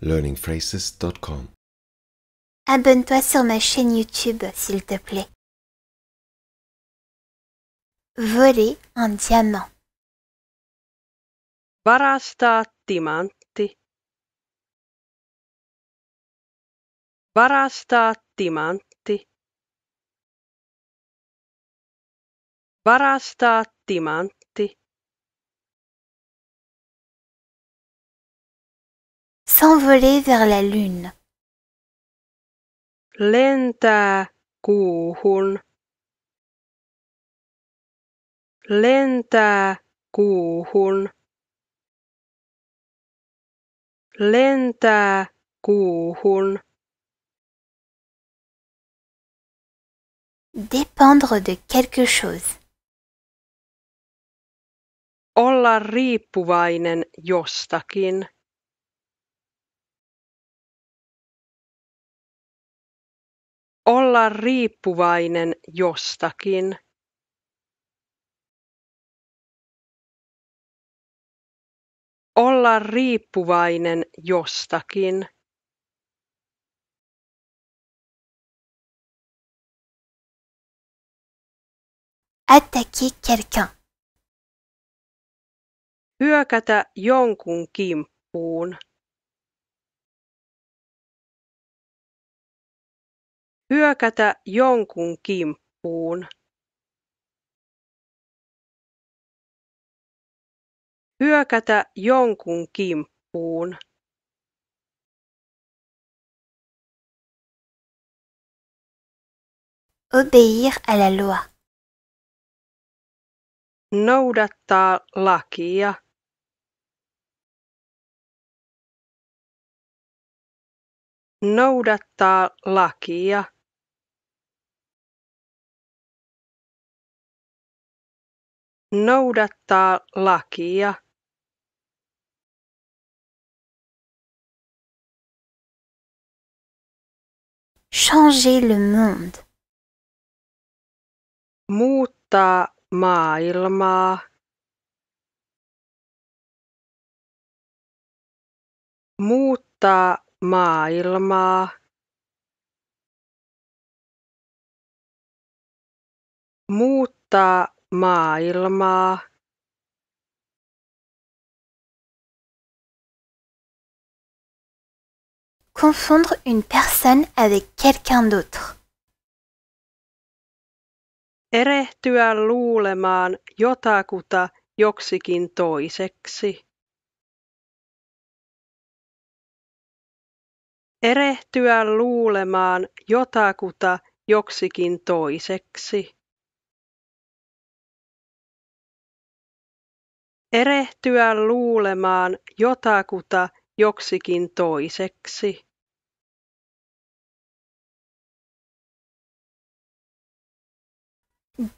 learningphrases.com. Abonne-toi sur ma chaîne YouTube, s'il te plaît. Voler un diamant. Varastaa timantti. Varastaa timantti. Varastaa timantti. S'envoler vers la lune. Lentää kuuhun. Lentää kuuhun. Lentää kuuhun. Dépendre de quelque chose. Olla riippuvainen jostakin. Olla riippuvainen jostakin. Olla riippuvainen jostakin. Attaquer quelqu'un. Hyökätä jonkun kimppuun. Hyökätä jonkun kimppuun. Hyökätä jonkun kimppuun. Obéir à la loi. Noudattaa lakia. Noudattaa lakia. Noudattaa lakia. Changer le monde. Muuttaa maailmaa. Muuttaa maailmaa. Muuttaa maailmaa. Confondre une personne avec quelqu'un d'autre. Erehtyä luulemaan jotakuta joksikin toiseksi. Erehtyä luulemaan jotakuta joksikin toiseksi. Erehtyä luulemaan jotakuta joksikin toiseksi.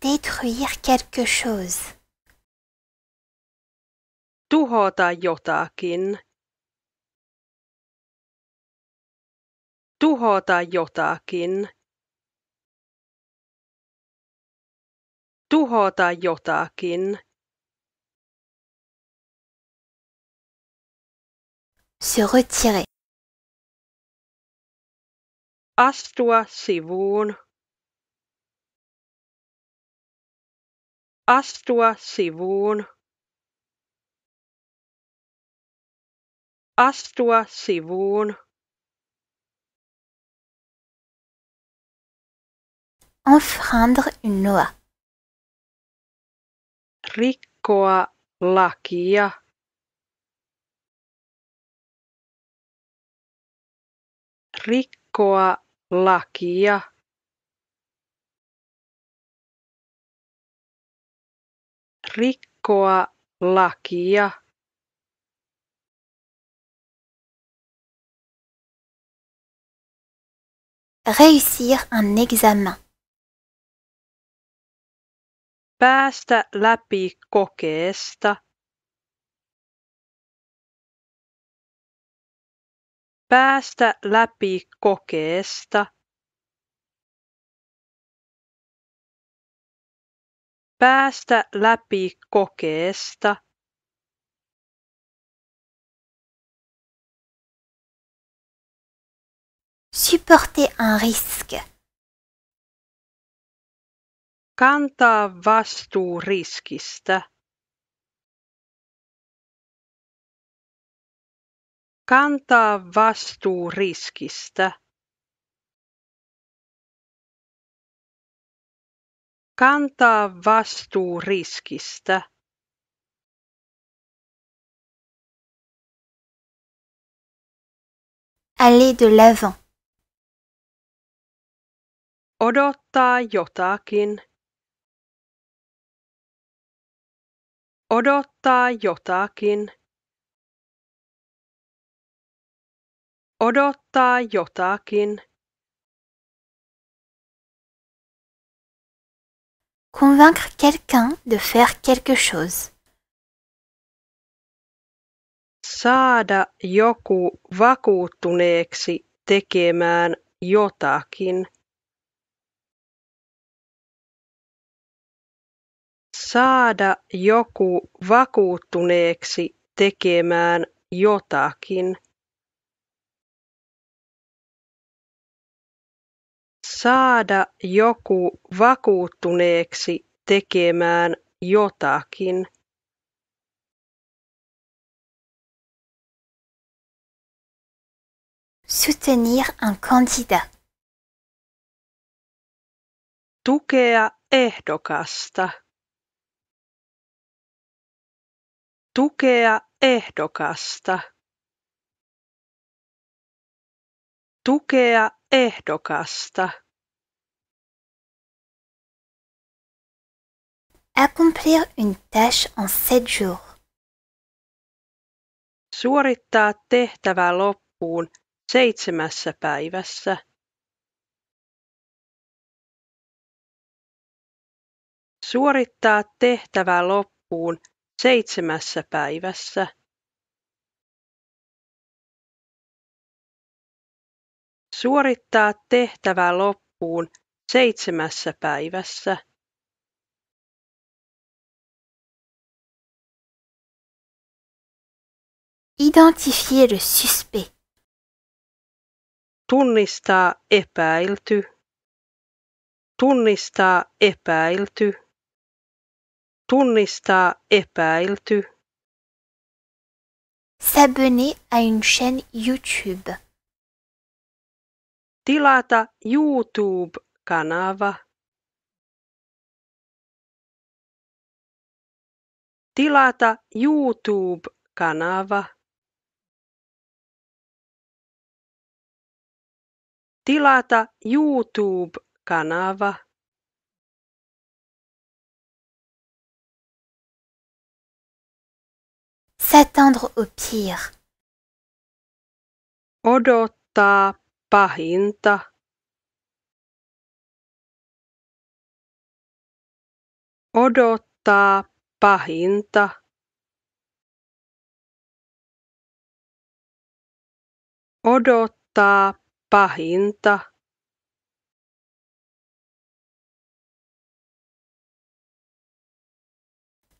Détruire quelque chose. Tuhota jotakin. Tuhota jotakin. Tuhota jotakin. Se retirer. Astua sivuun. Astua sivuun. Astua sivuun. Enfreindre une loi. Rikkoa lakia. Rikkoa lakia. Rikkoa lakia. Réussir un examen. Päästä läpi kokeesta. Päästä läpi kokeesta. Päästä läpi kokeesta. Supporter un risque. Kantaa vastuu riskistä. Kantaa vastuu riskistä. Kantaa vastuu riskistä. Aller de l'avant. Odottaa jotakin. Odottaa jotakin. Odottaa jotakin. Convaincre quelqu'un de faire quelque chose. Saada joku vakuuttuneeksi tekemään jotakin. Saada joku vakuuttuneeksi tekemään jotakin. Saada joku vakuuttuneeksi tekemään jotakin. Soutenir un candidat. Tukea ehdokasta. Tukea ehdokasta. Tukea ehdokasta. Accomplir une tâche en sept jours. Suorittaa tehtävä loppuun seitsemässä päivässä. Suorittaa tehtävä loppuun seitsemässä päivässä. Suorittaa tehtävä loppuun seitsemässä päivässä. Identifier le suspect. Tunnistaa epäilty. Tunnistaa epäilty. Tunnistaa epäilty. S'abonner à une chaîne YouTube. Tilata YouTube-kanava. Tilata YouTube-kanava. Tilata YouTube-kanava. S'attendre au pire. Odottaa pahinta. Odottaa pahinta. Odottaa pahinta.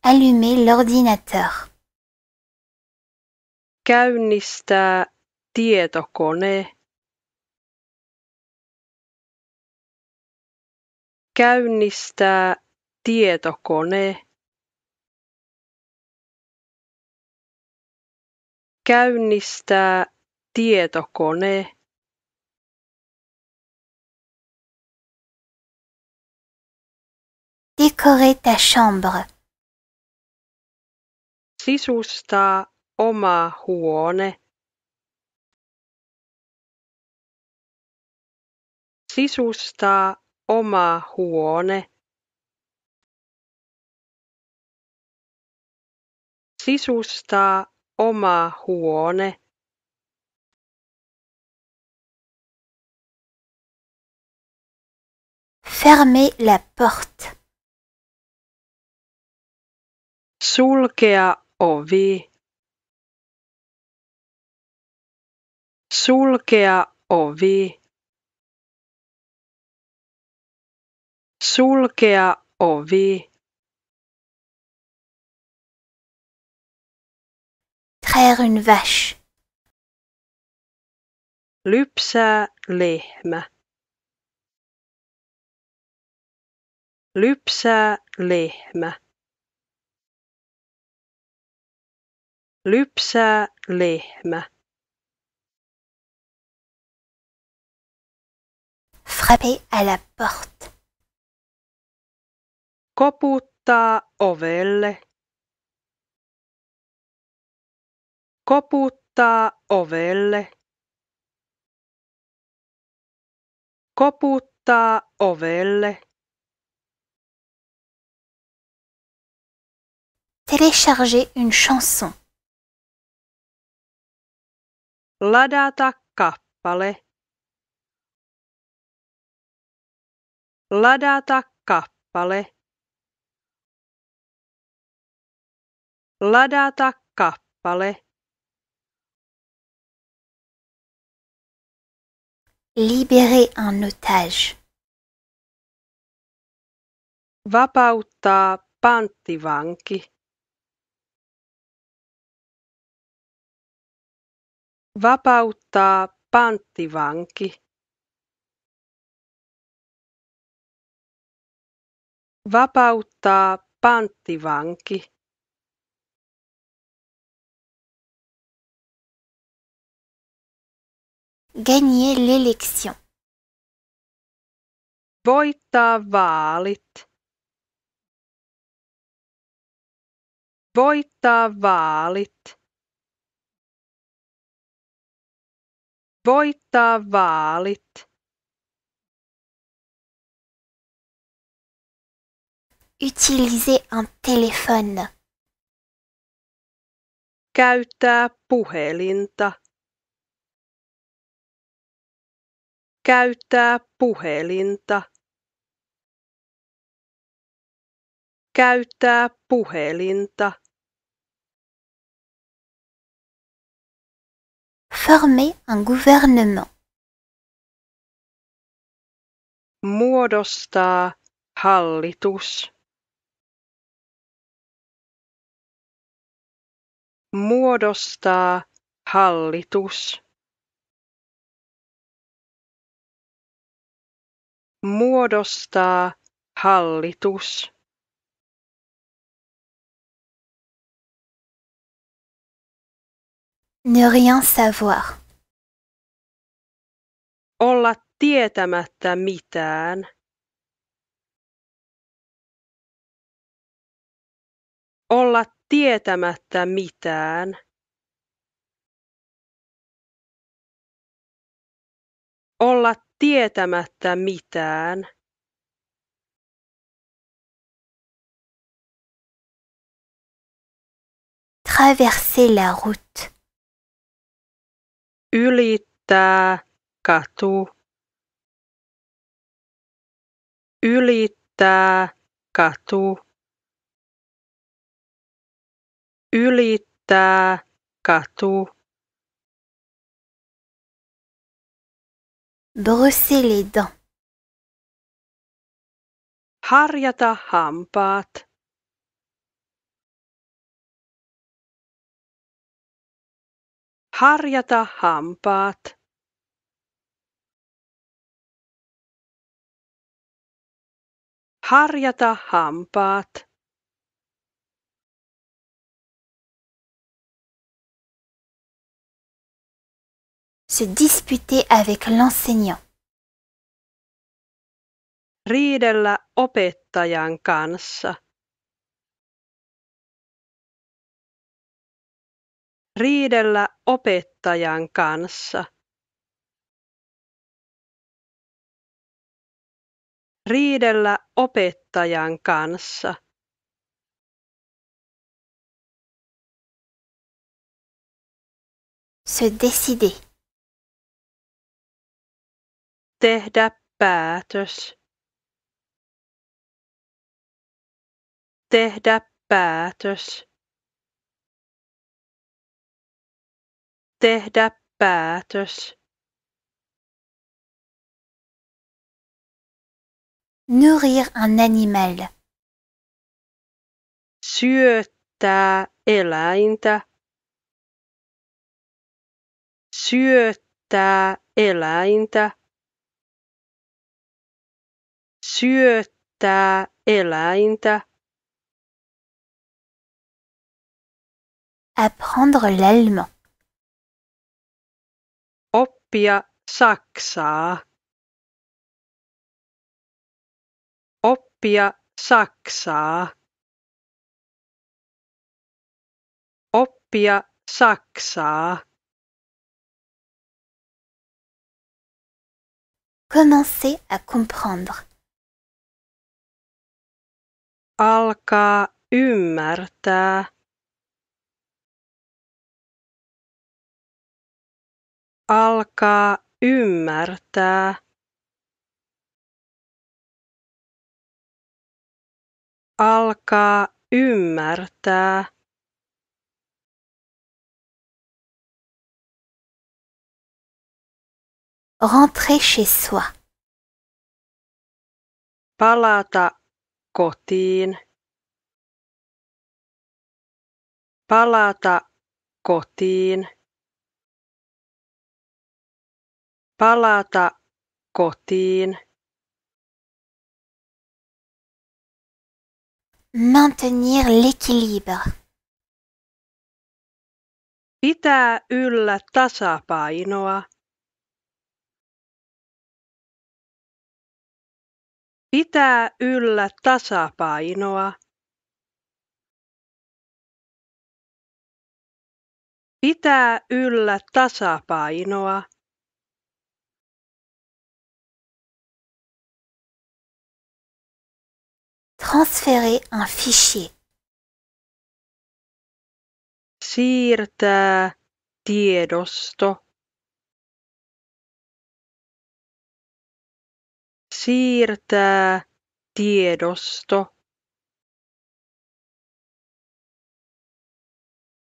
Allumer l'ordinateur. Käynnistää tietokone. Käynnistää tietokone. Käynnistää tietokone. Décorer ta chambre. Sisustaa oma huone. Sisustaa oma huone. Sisustaa oma huone. Fermer la porte. Sulkea ovi. Sulkea ovi. Sulkea ovi. Traire une vache. Lypsää lehmä. Lypsää lehmä. Lypsää lehmä. Frapper à la porte. Koputtaa ovelle. Koputtaa ovelle. Koputtaa ovelle. Télécharger une chanson. Ladata kappale. Ladata kappale. Ladata kappale. Libérer un otage. Vapauttaa panttivanki. Vapauttaa panttivanki. Vapauttaa panttivanki. Gagner l'élection. Voittaa vaalit. Voittaa vaalit. Voittaa vaalit. Utiliser un téléphone. Käyttää puhelinta. Käyttää puhelinta. Käyttää puhelinta. Former un gouvernement. Muodostaa hallitus. Muodostaa hallitus. Muodostaa hallitus. Ne rien savoir. Olla tietämättä mitään. Olla tietämättä mitään. Olla tietämättä mitään. Traverser la route. Ylittää katu. Ylittää katu. Ylittää katu. Brosser les dents. Harjata hampaat. Harjata hampaat. Harjata hampaat. Se disputer avec l'enseignant. Riidellä opettajan kanssa. Riidellä opettajan kanssa. Riidellä opettajan kanssa. Se décider. Tehdä päätös. Tehdä päätös. Tehdä päätös? Nourrir un animal. Syöttää eläintä. Syöttää eläintä syöttää eläintä Apprendre l'allemand. Oppia saksaa. Oppia saksaa. Oppia saksaa. Commencer à comprendre. alkaa ymmärtää alkaa ymmärtää. Alkaa ymmärtää. Rentrer chez soi. palata kotiin. Palata kotiin palata kotiin. Maintenir l'équilibre. pitää yllä tasapainoa. Pitää yllä tasapainoa. Pitää yllä tasapainoa Transférer un fichier. siirtää tiedosto. Siirtää tiedosto.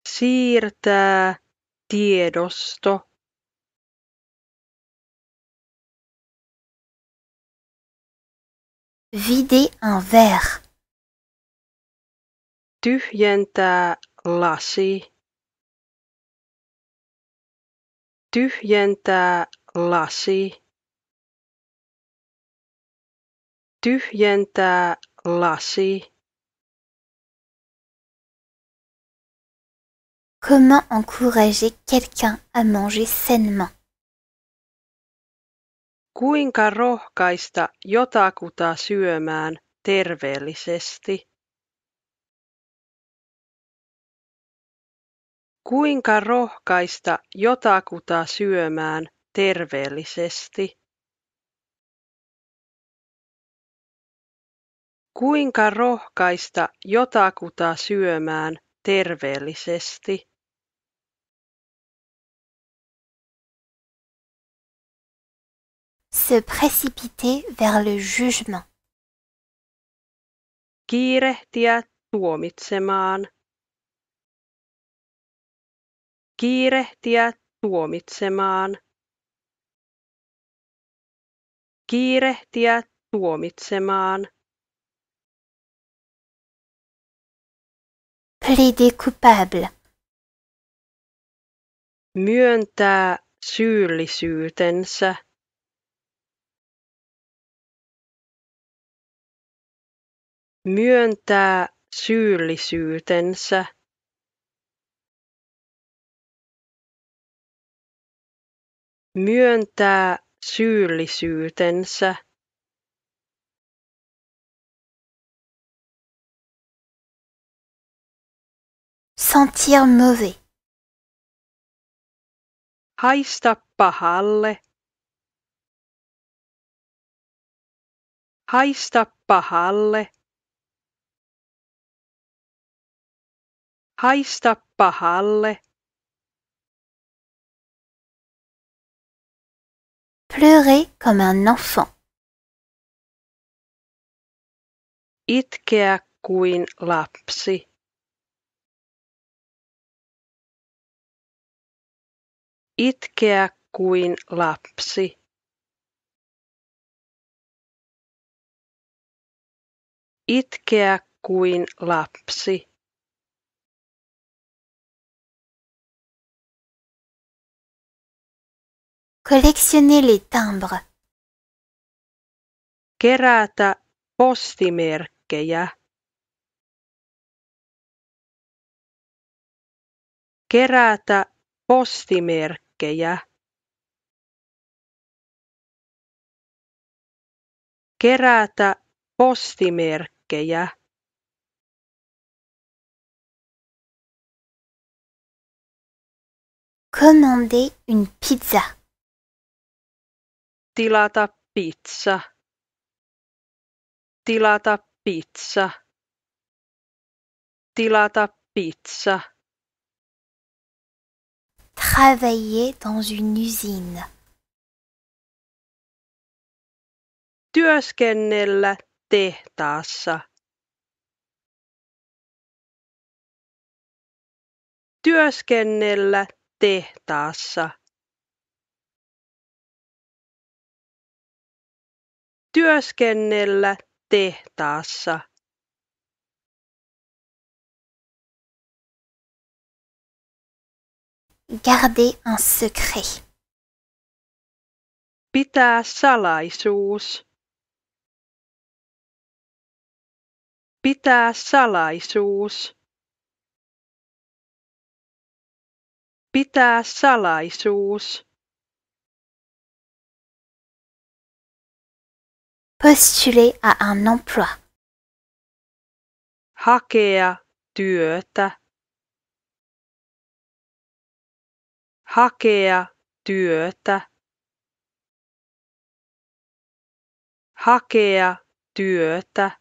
Siirtää tiedosto Vider un verre. tyhjentää lasi tyhjentää lasi tyhjentää lasi Comment encourager quelqu'un à manger sainement? Kuinka rohkaista jotakuta syömään terveellisesti? Kuinka rohkaista jotakuta syömään terveellisesti? Kuinka rohkaista jotakuta syömään terveellisesti Se précipiter vers le jugement. kiirehtiä tuomitsemaan kiirehtiä tuomitsemaan kiirehtiä tuomitsemaan Plaider coupable. myöntää syyllisyytensä myöntää syyllisyytensä. Myöntää syyllisyytensä. Sentir mauvais. haista pahalle. Haista pahalle haista pahalle. Pleurer comme un enfant. itkeä kuin lapsi. Itkeä kuin lapsi. Itkeä kuin lapsi Collectionner les timbres. Kerätä postimerkkejä. Kerätä postimerkkejä. Kerätä postimerkkejä. Commander une pizza. Tilata pizza. Tilata pizza. Tilata pizza. Travailler dans une usine. Työskennellä tehtaassa. Työskennellä tehtaassa. Työskennellä tehtaassa. Garder un secret. Pitää salaisuus. Pitää salaisuus. Pitää salaisuus. Postuler à un emploi. Hakea työtä. Hakea työtä. Hakea työtä.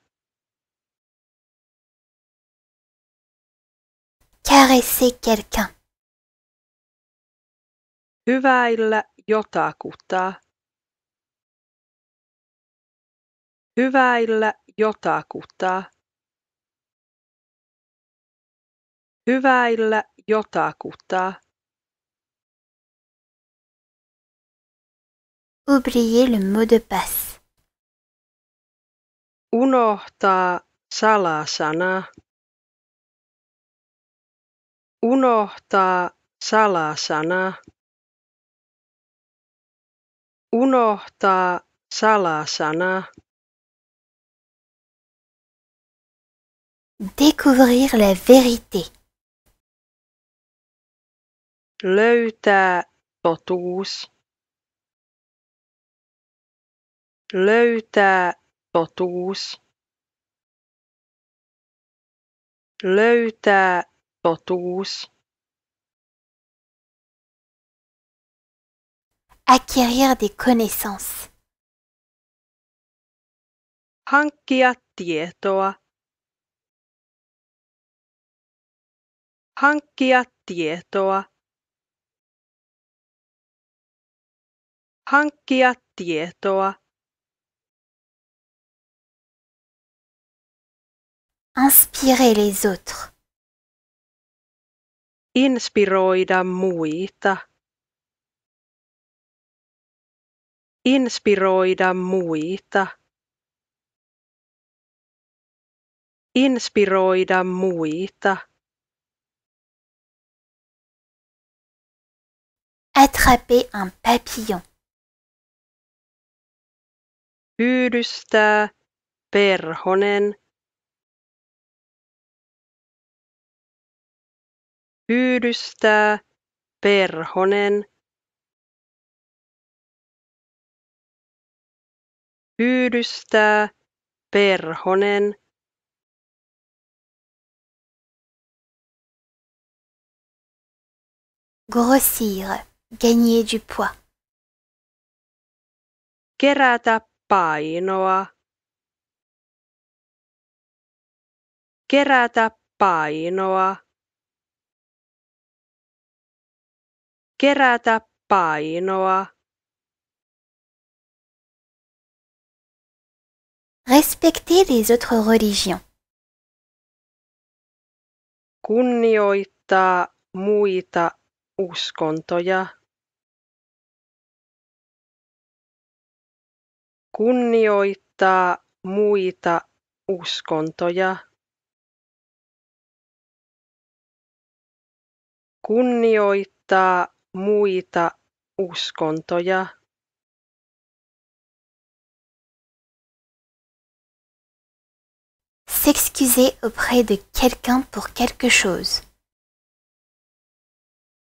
Caresser quelqu'un. Hyväillä jotakuta. Hyväillä jotakuta. Hyväillä jotakuta. Oublier le mot de passe. Unohtaa salasana. Unohtaa salasana. Unohtaa salasana. Découvrir la vérité. Löytää totuus. Löytää totuus. Löytää totuus. Acquérir des connaissances. Hankkia tietoa. Hankkia tietoa. Hankkia tietoa. Inspirer les autres. Inspiroida muita. Inspiroida muita. Inspiroida muita. Attraper un papillon. Pyydystää perhonen. Pyydystää perhonen. Pyydystää perhonen. Grossir. Gagner du poids. Kerätä painoa. Kerätä painoa. Kerätä painoa. Respecter les autres religions. Kunnioittaa muita uskontoja. Kunnioittaa muita uskontoja. Kunnioittaa muita uskontoja S'excuser auprès de quelqu'un pour quelque chose.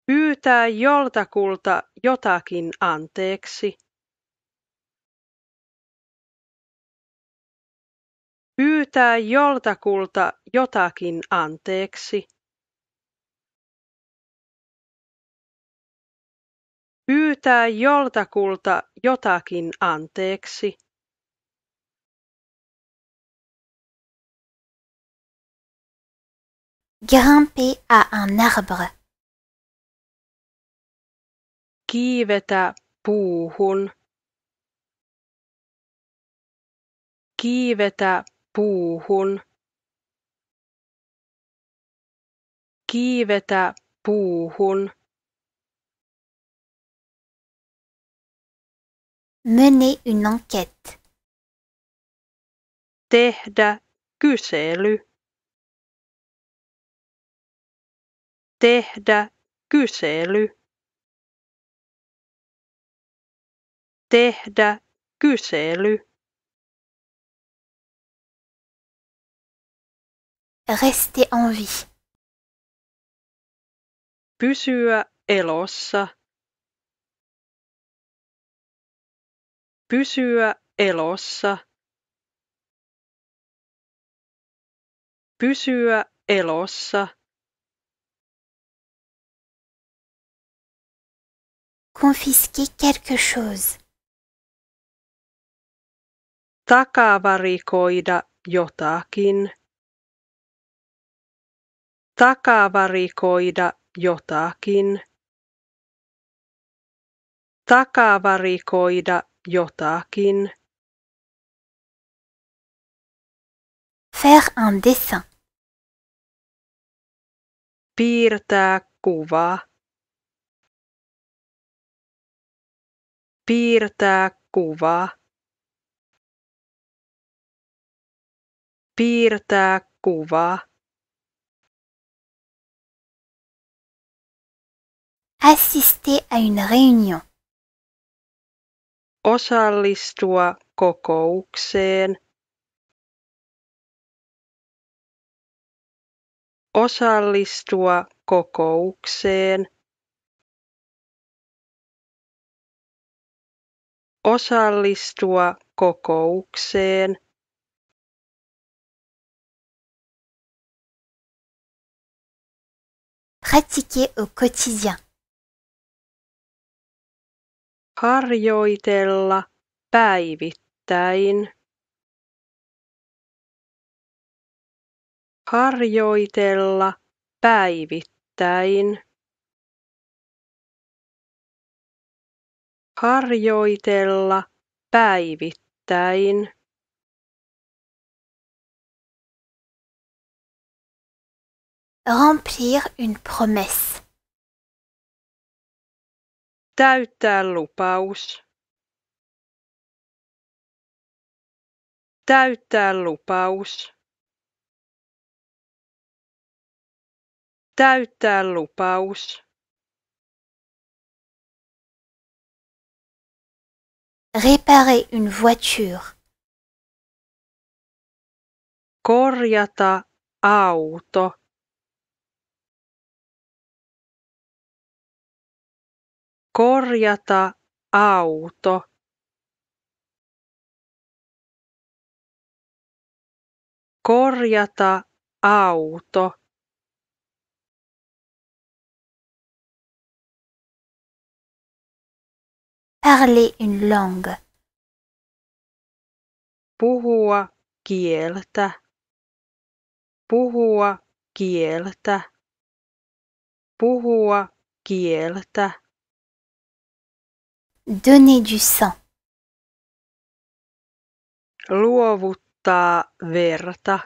pyytää joltakulta jotakin anteeksi pyytää joltakulta jotakin anteeksi. Pyytää joltakulta jotakin anteeksi. Grimper à un arbre. kiivetä puuhun. Kiivetä puuhun. Kiivetä puuhun. Mener une enquête. tehdä kysely. Tehdä kysely. Tehdä kysely Rester en vie. pysyä elossa pysyä elossa pysyä elossa Confisquer quelque chose. takavarikoida jotakin takavarikoida jotakin. Takavarikoida jotakin. Faire un dessin. piirtää kuva. Piirtää kuva. Piirtää kuva Assister à une réunion. osallistua kokoukseen osallistua kokoukseen osallistua kokoukseen Pratiquer au quotidien. Harjoitella päivittäin. Harjoitella päivittäin. Harjoitella päivittäin. Remplir une promesse. Täyttää lupaus. Täyttää lupaus. Täyttää lupaus. Réparer une voiture. korjata auto korjata auto. Korjata auto. Parler une langue. puhua kieltä. Puhua kieltä. Puhua kieltä Donner du sang. luovuttaa verta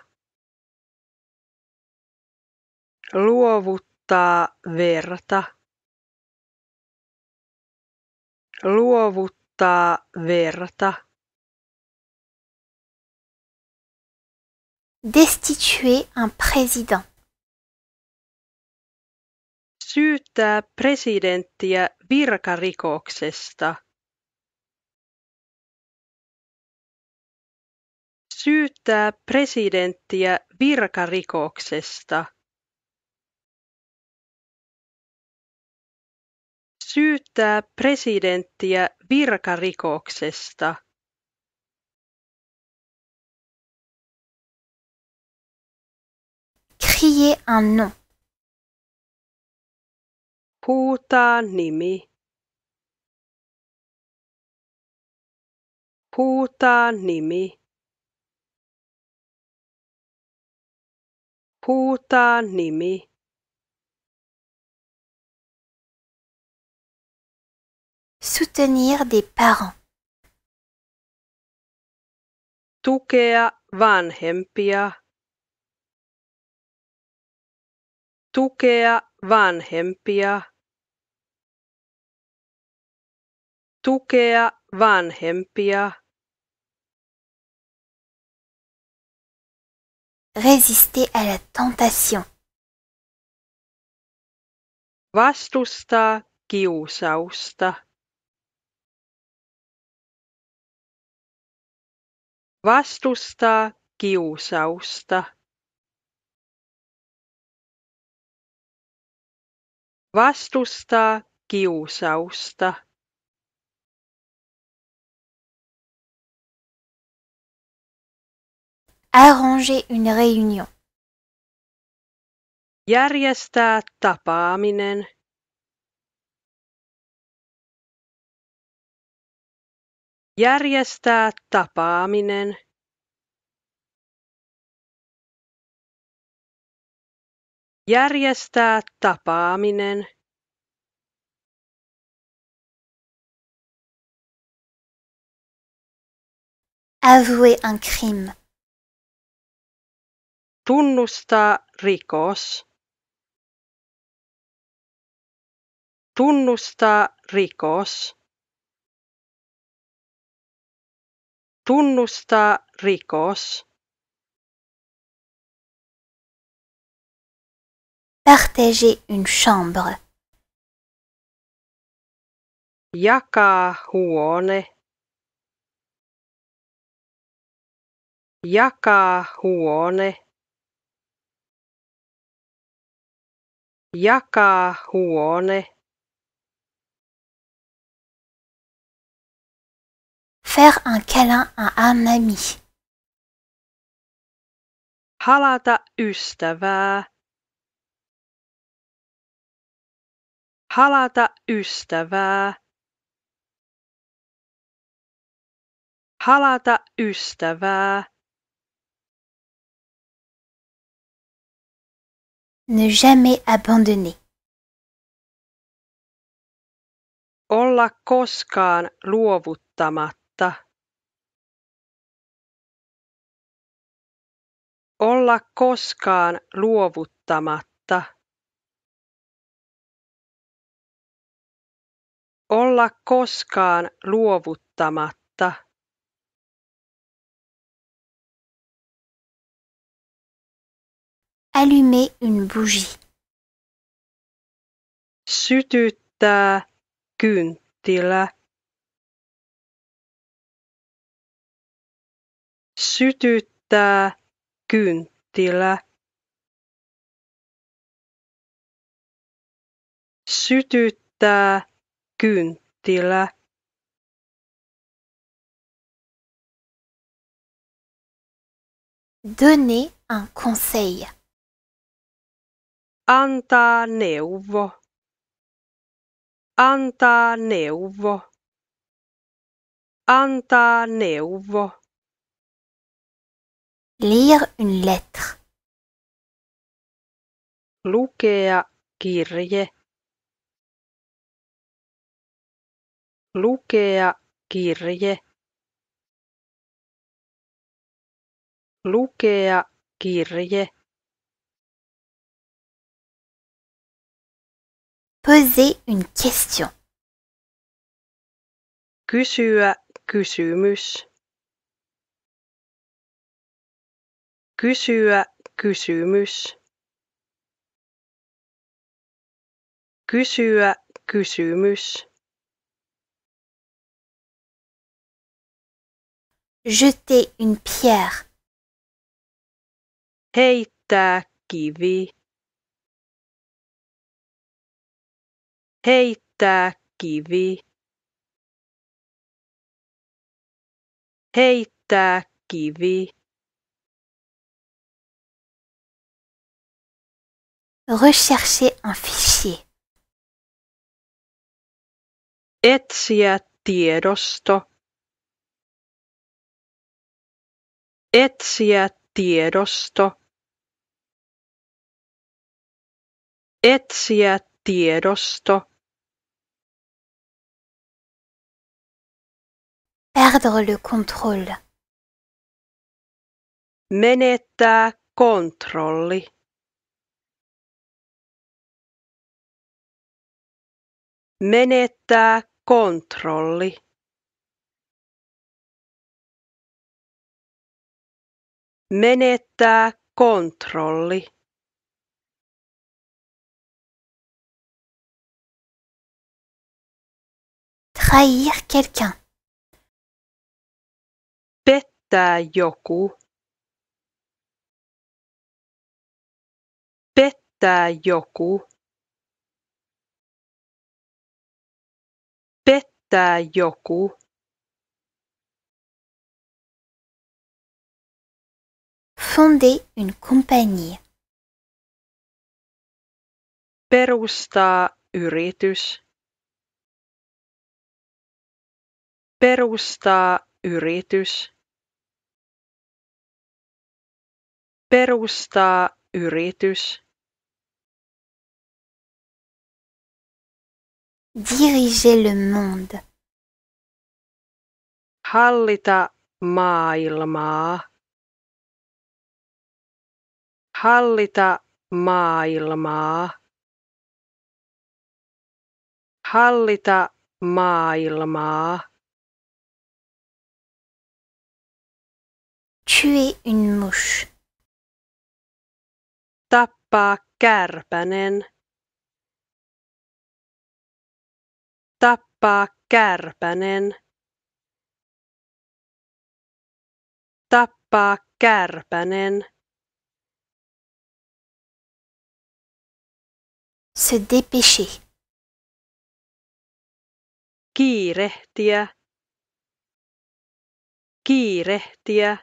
luovuttaa verta luovuttaa verta Destituer un président. Syyttää presidenttiä virkarikoksesta. Syyttää presidenttiä virkarikoksesta. Syyttää presidenttiä virkarikoksesta. Crier un nom. Huutaa nimi. Huutaa nimi. Huutaa nimi. Soutenir des parents. Tukea vanhempia. Tukea vanhempia. Tukea vanhempia. Résister à la tentation. Vastustaa kiusausta. Vastustaa kiusausta. Vastustaa kiusausta. Arranger une réunion. Järjestää tapaaminen. Järjestää tapaaminen. Järjestää tapaaminen. Avouer un crime. Tunnustaa rikos. Tunnustaa rikos. Tunnustaa rikos. Partager une chambre. Jakaa huone. Jakaa huone. Jakaa huone. Faire un câlin à un ami. Halata ystävää. Halata ystävää. Halata ystävää. Ne jamais abandonner. Olla koskaan luovuttamatta. Olla koskaan luovuttamatta. Olla koskaan luovuttamatta. Allumer une bougie. Sytyttää kynttilä. Sytyttää kynttilä. Sytyttää kynttilä. Donner un conseil. Antaa neuvo. Antaa neuvo. Antaa neuvo. Lire une lettre. Lukea kirje. Lukea kirje. Lukea kirje. Poser une question. Kysyä kysymys. Kysyä kysymys. Kysyä kysymys. Jeter une pierre. Heittää kivi. Heittää kivi. Heittää kivi. Rechercher un fichier. Etsiä tiedosto. Etsiä tiedosto. Etsiä tiedosto. Perdre le contrôle. Menettää kontrolli. Menettää kontrolli. Menettää kontrolli. Trahir quelqu'un. Pettää joku. Pettää joku. Pettää joku. Fonder une compagnie. Perustaa yritys. Perustaa yritys. Perustaa yritys. Diriger le monde. Hallita maailmaa. Hallita maailmaa. Hallita maailmaa. Tuer une mouche. Tappaa kärpänen. Tappaa kärpänen. Tappaa kärpänen. Se dépêcher. Kiirehtiä. Kiirehtiä.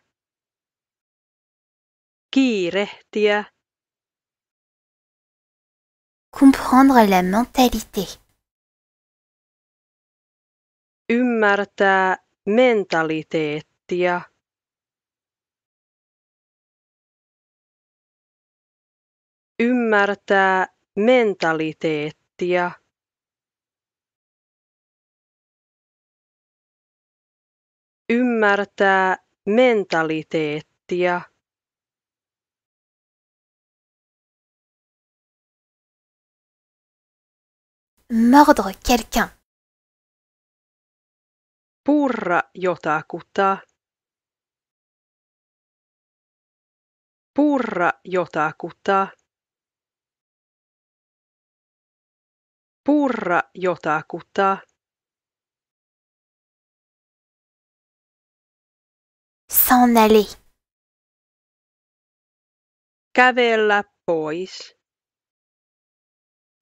Kiirehtiä. Comprendre la mentalité. Ymmärtää mentaliteettia. Ymmärtää mentaliteettia. Ymmärtää mentaliteettia. Mordre quelqu'un. Purra jotakuta. Purra jotakuta. Purra jotakuta. S'en aller. Kävellä pois.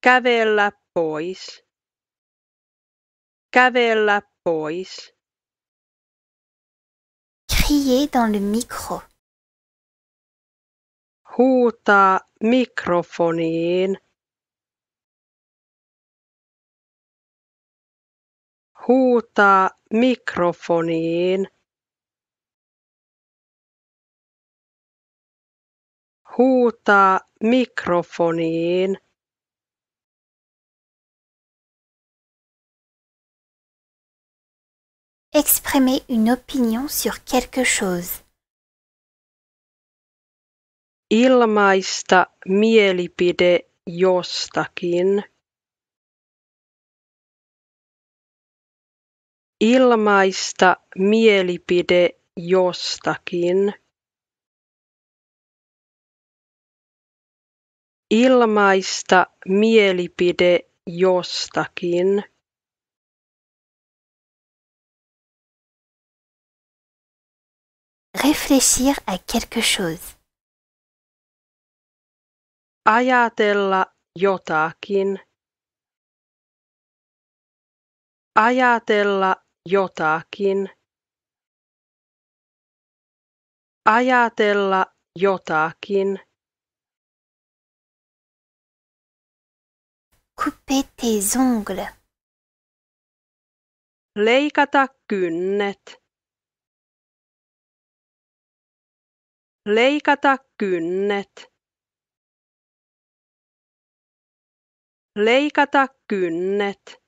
Kävellä pois. Kävellä pois. Crier dans le micro. Huutaa mikrofoniin. Huutaa mikrofoniin. Huutaa mikrofoniin. Exprimer une opinion sur quelque chose. Ilmaista mielipide jostakin. Ilmaista mielipide jostakin. Ilmaista mielipide jostakin. Réfléchir à quelque chose. Ajatella jotakin. Ajatella jotakin. Ajatella jotakin. Couper tes ongles. Leikata kynnet. Leikata kynnet. Leikata kynnet.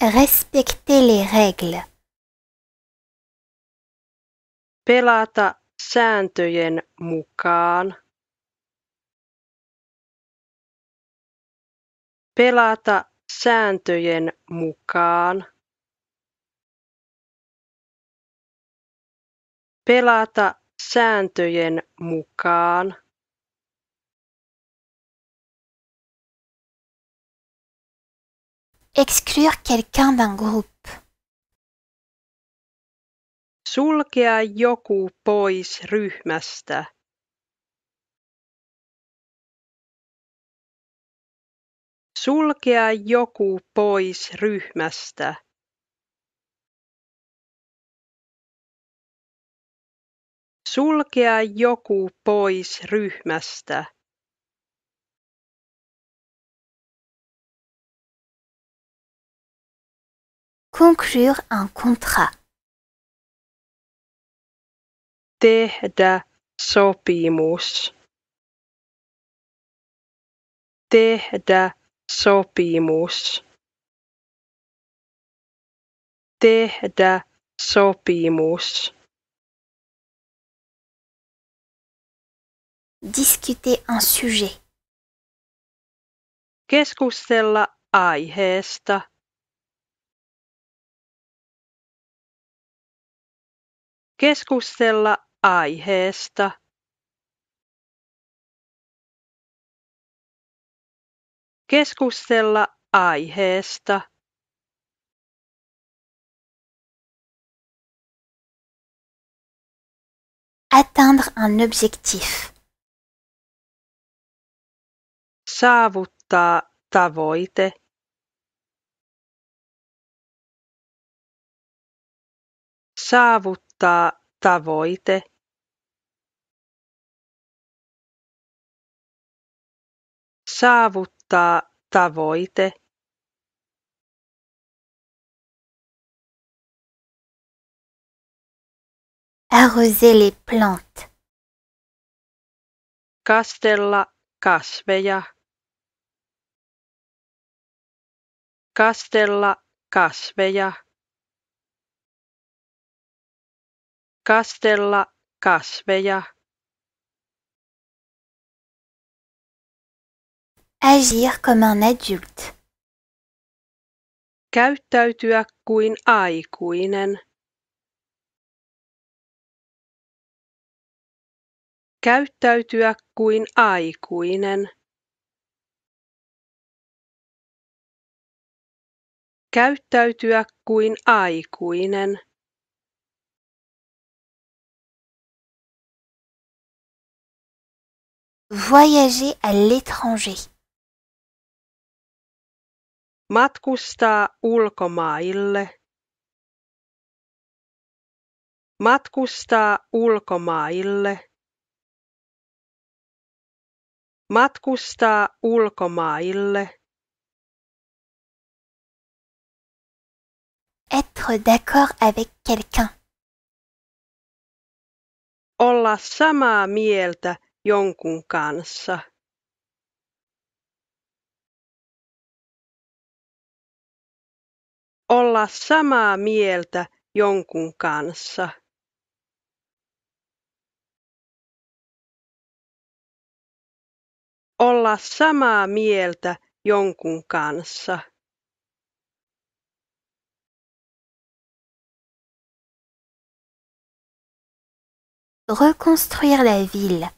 Respecter les règles. Pelata sääntöjen mukaan. Pelata sääntöjen mukaan. Pelata sääntöjen mukaan. Exclure quelqu'un d'un groupe. Sulkea joku pois ryhmästä. Sulkea joku pois ryhmästä. Sulkea joku pois ryhmästä. Conclure un contrat. Tehdä sopimus. Tehdä sopimus. Tehdä sopimus. Discuter un sujet. Keskustella aiheesta. Keskustella aiheesta. Keskustella aiheesta. Atteindre un objectif. Saavuttaa tavoite. Saavuttaa tavoite. Saavuttaa tavoite. Arroser les plantes. Kastella kasveja. Kastella kasveja. Kastella kasveja. Agir comme un adulte. Käyttäytyä kuin aikuinen. Käyttäytyä kuin aikuinen. Käyttäytyä kuin aikuinen. Voyager à l'étranger. Matkustaa ulkomaille. Matkustaa ulkomaille. Matkustaa ulkomaille. Être d'accord avec quelqu'un. Olla samaa mieltä jonkun kanssa. Olla samaa mieltä jonkun kanssa. Olla samaa mieltä jonkun kanssa. Reconstruire la ville.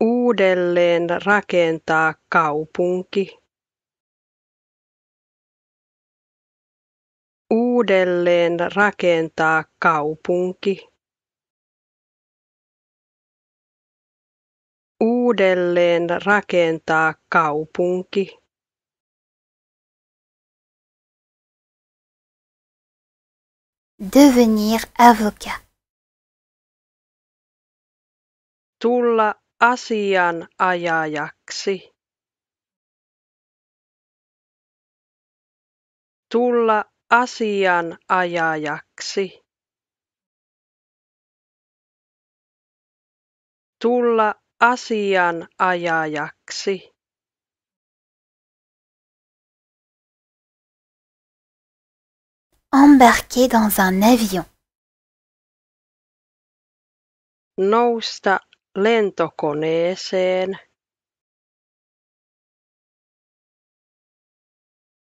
Uudelleen rakentaa kaupunki. Uudelleen rakentaa kaupunki. Uudelleen rakentaa kaupunki. Devenir avocat. Tulla asianajajaksi. Tulla asianajajaksi. Tulla asianajajaksi. Embarquer dans un avion. Nousta lentokoneeseen.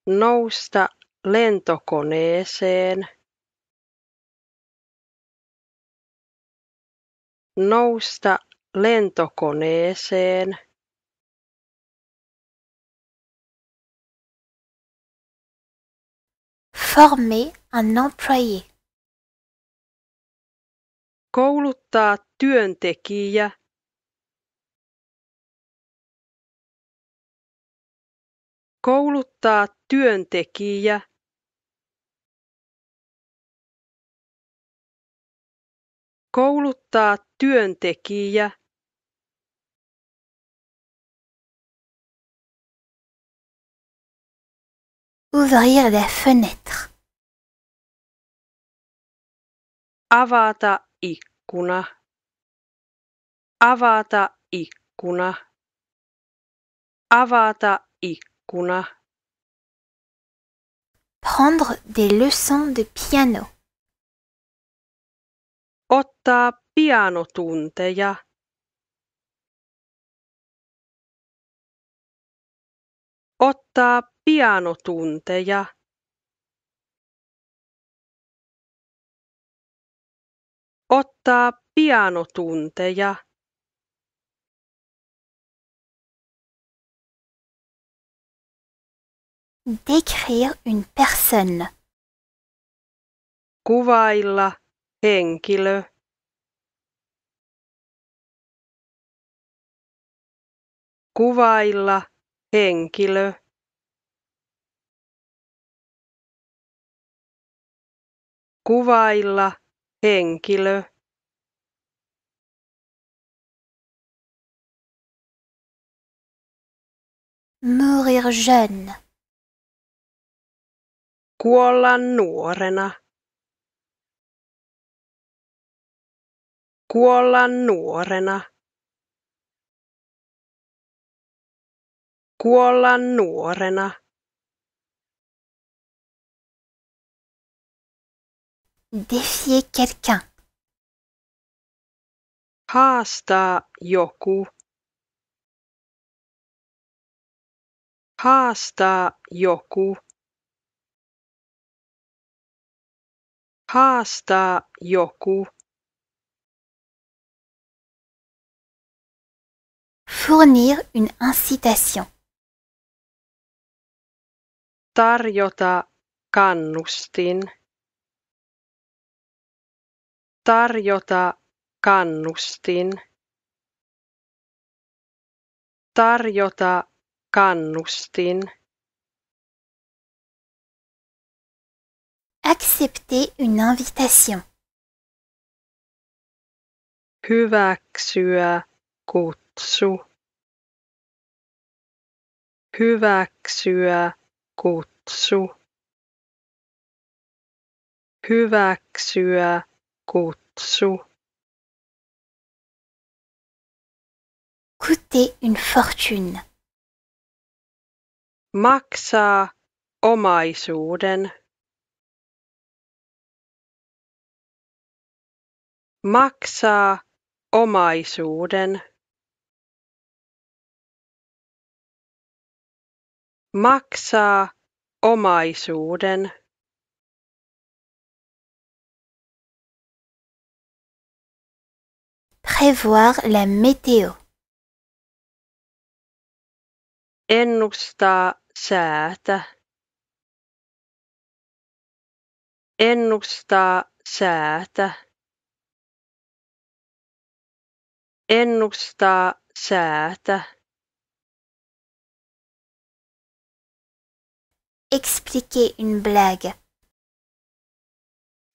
Nousta lentokoneeseen. Nousta lentokoneeseen. Former un employé. Kouluttaa työntekijä. Kouluttaa työntekijä. Kouluttaa työntekijä. Ouvrir la fenêtre. Avata ikkuna. Avata ikkuna. Avata ikkuna. Prendre des leçons de piano. Ottaa pianotunteja. Ottaa pianotunteja. Ottaa pianotunteja. Décrire une personne. Kuvailla henkilö. Kuvailla henkilö. Kuvailla henkilö. Mourir jeune. Kuolla nuorena. Kuolla nuorena. Kuolla nuorena. Défier quelqu'un. Haastaa joku. Haastaa joku. Haastaa joku. Fournir une incitation. Tarjota kannustin. Tarjota kannustin. Tarjota kannustin. Accepter une invitation. Hyväksyä kutsu. Hyväksyä kutsu. Hyväksyä kutsu. Coûter une fortune. Maksaa omaisuuden. Maksaa omaisuuden. Maksaa omaisuuden. Prévoir la météo. Ennustaa säätä. Ennustaa säätä. Ennustaa säätä. Expliquer une blague.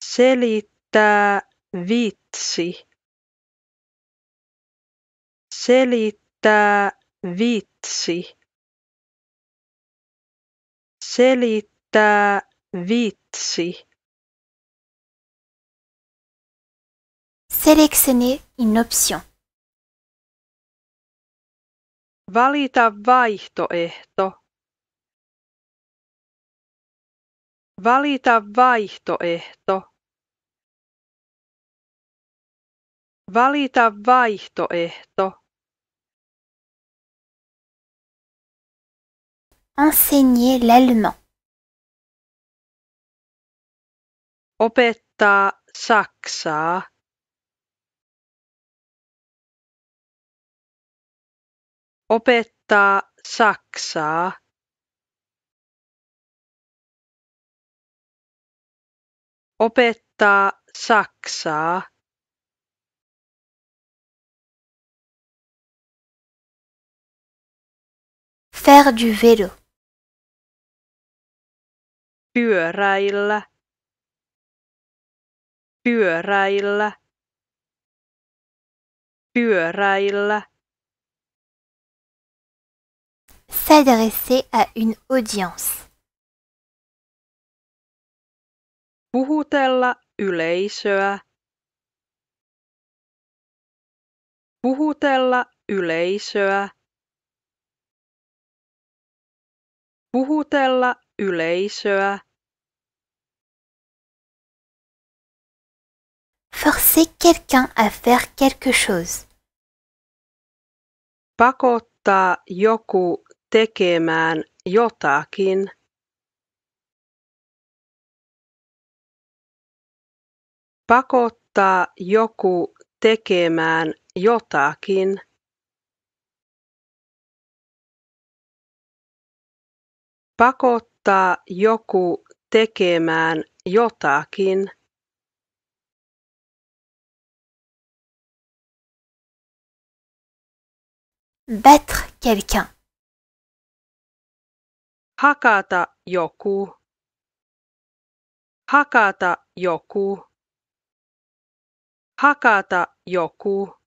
Selittää vitsi. Selittää vitsi. Selittää vitsi. Sélectionner une option. Valita vaihtoehto. Valita vaihtoehto. Valita vaihtoehto. Enseigner l'allemand. Opettaa saksaa. Opettaa saksaa. Opettaa saksaa. Faire du vélo. Pyöräillä. Pyöräillä. Pyöräillä. S'adresser à une audience. Puhutella yleisöä. Puhutella yleisöä. Puhutella yleisöä. Forcer quelqu'un à faire quelque chose. Pakottaa joku tekemään jotakin. Pakottaa joku tekemään jotakin. Pakottaa joku tekemään jotakin. Battre quelqu'un. Hakata joku. Hakata joku. Hakata joku.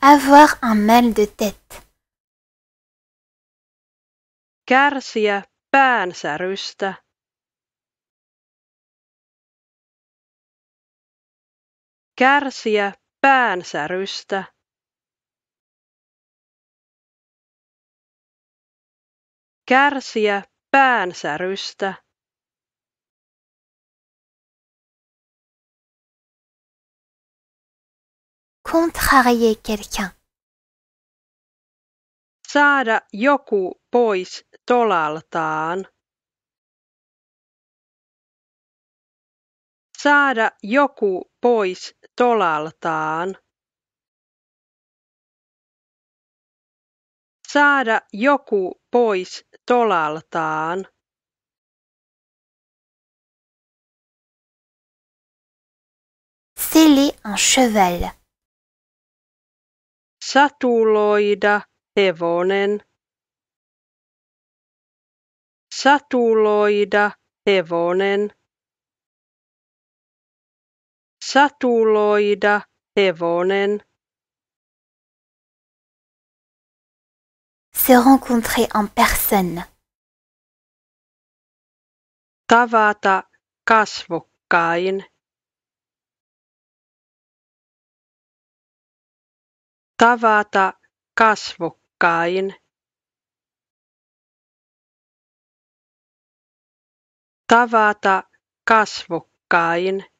Avoir un mal de tête. Kärsiä päänsärystä. Kärsiä päänsärystä. Kärsiä päänsärystä. Contrarier quelqu'un. Saada joku pois tolaltaan. Saada joku pois tolaltaan. Saada joku pois tolaltaan. Sceller un cheval. Satuloida hevonen. Satuloida hevonen. Satuloida hevonen. Se rencontrer en personne. Tavata kasvokkain. Tavata kasvokkain. Tavata kasvokkain.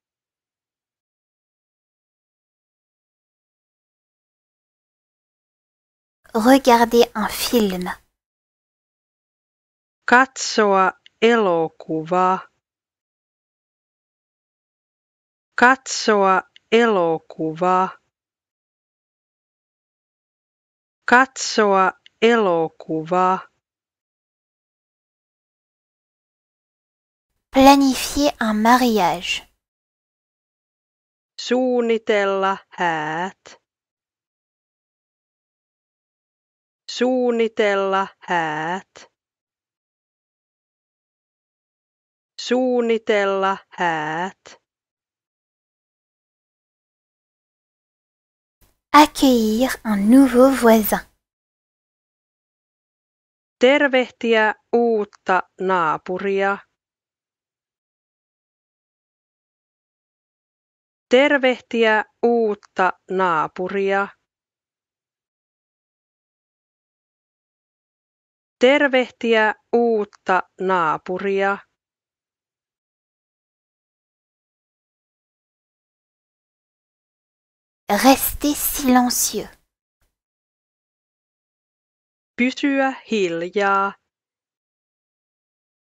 Regarder un film. Katsoa elokuvaa. Katsoa elokuvaa. Katsoa elokuva, Planifier un mariage. suunnitella häät, suunnitella häät, suunnitella häät, Accueillir un nouveau voisin. tervehtiä uutta naapuria, tervehtiä uutta naapuria, tervehtiä uutta naapuria, Rester silencieux. pysyä hiljaa,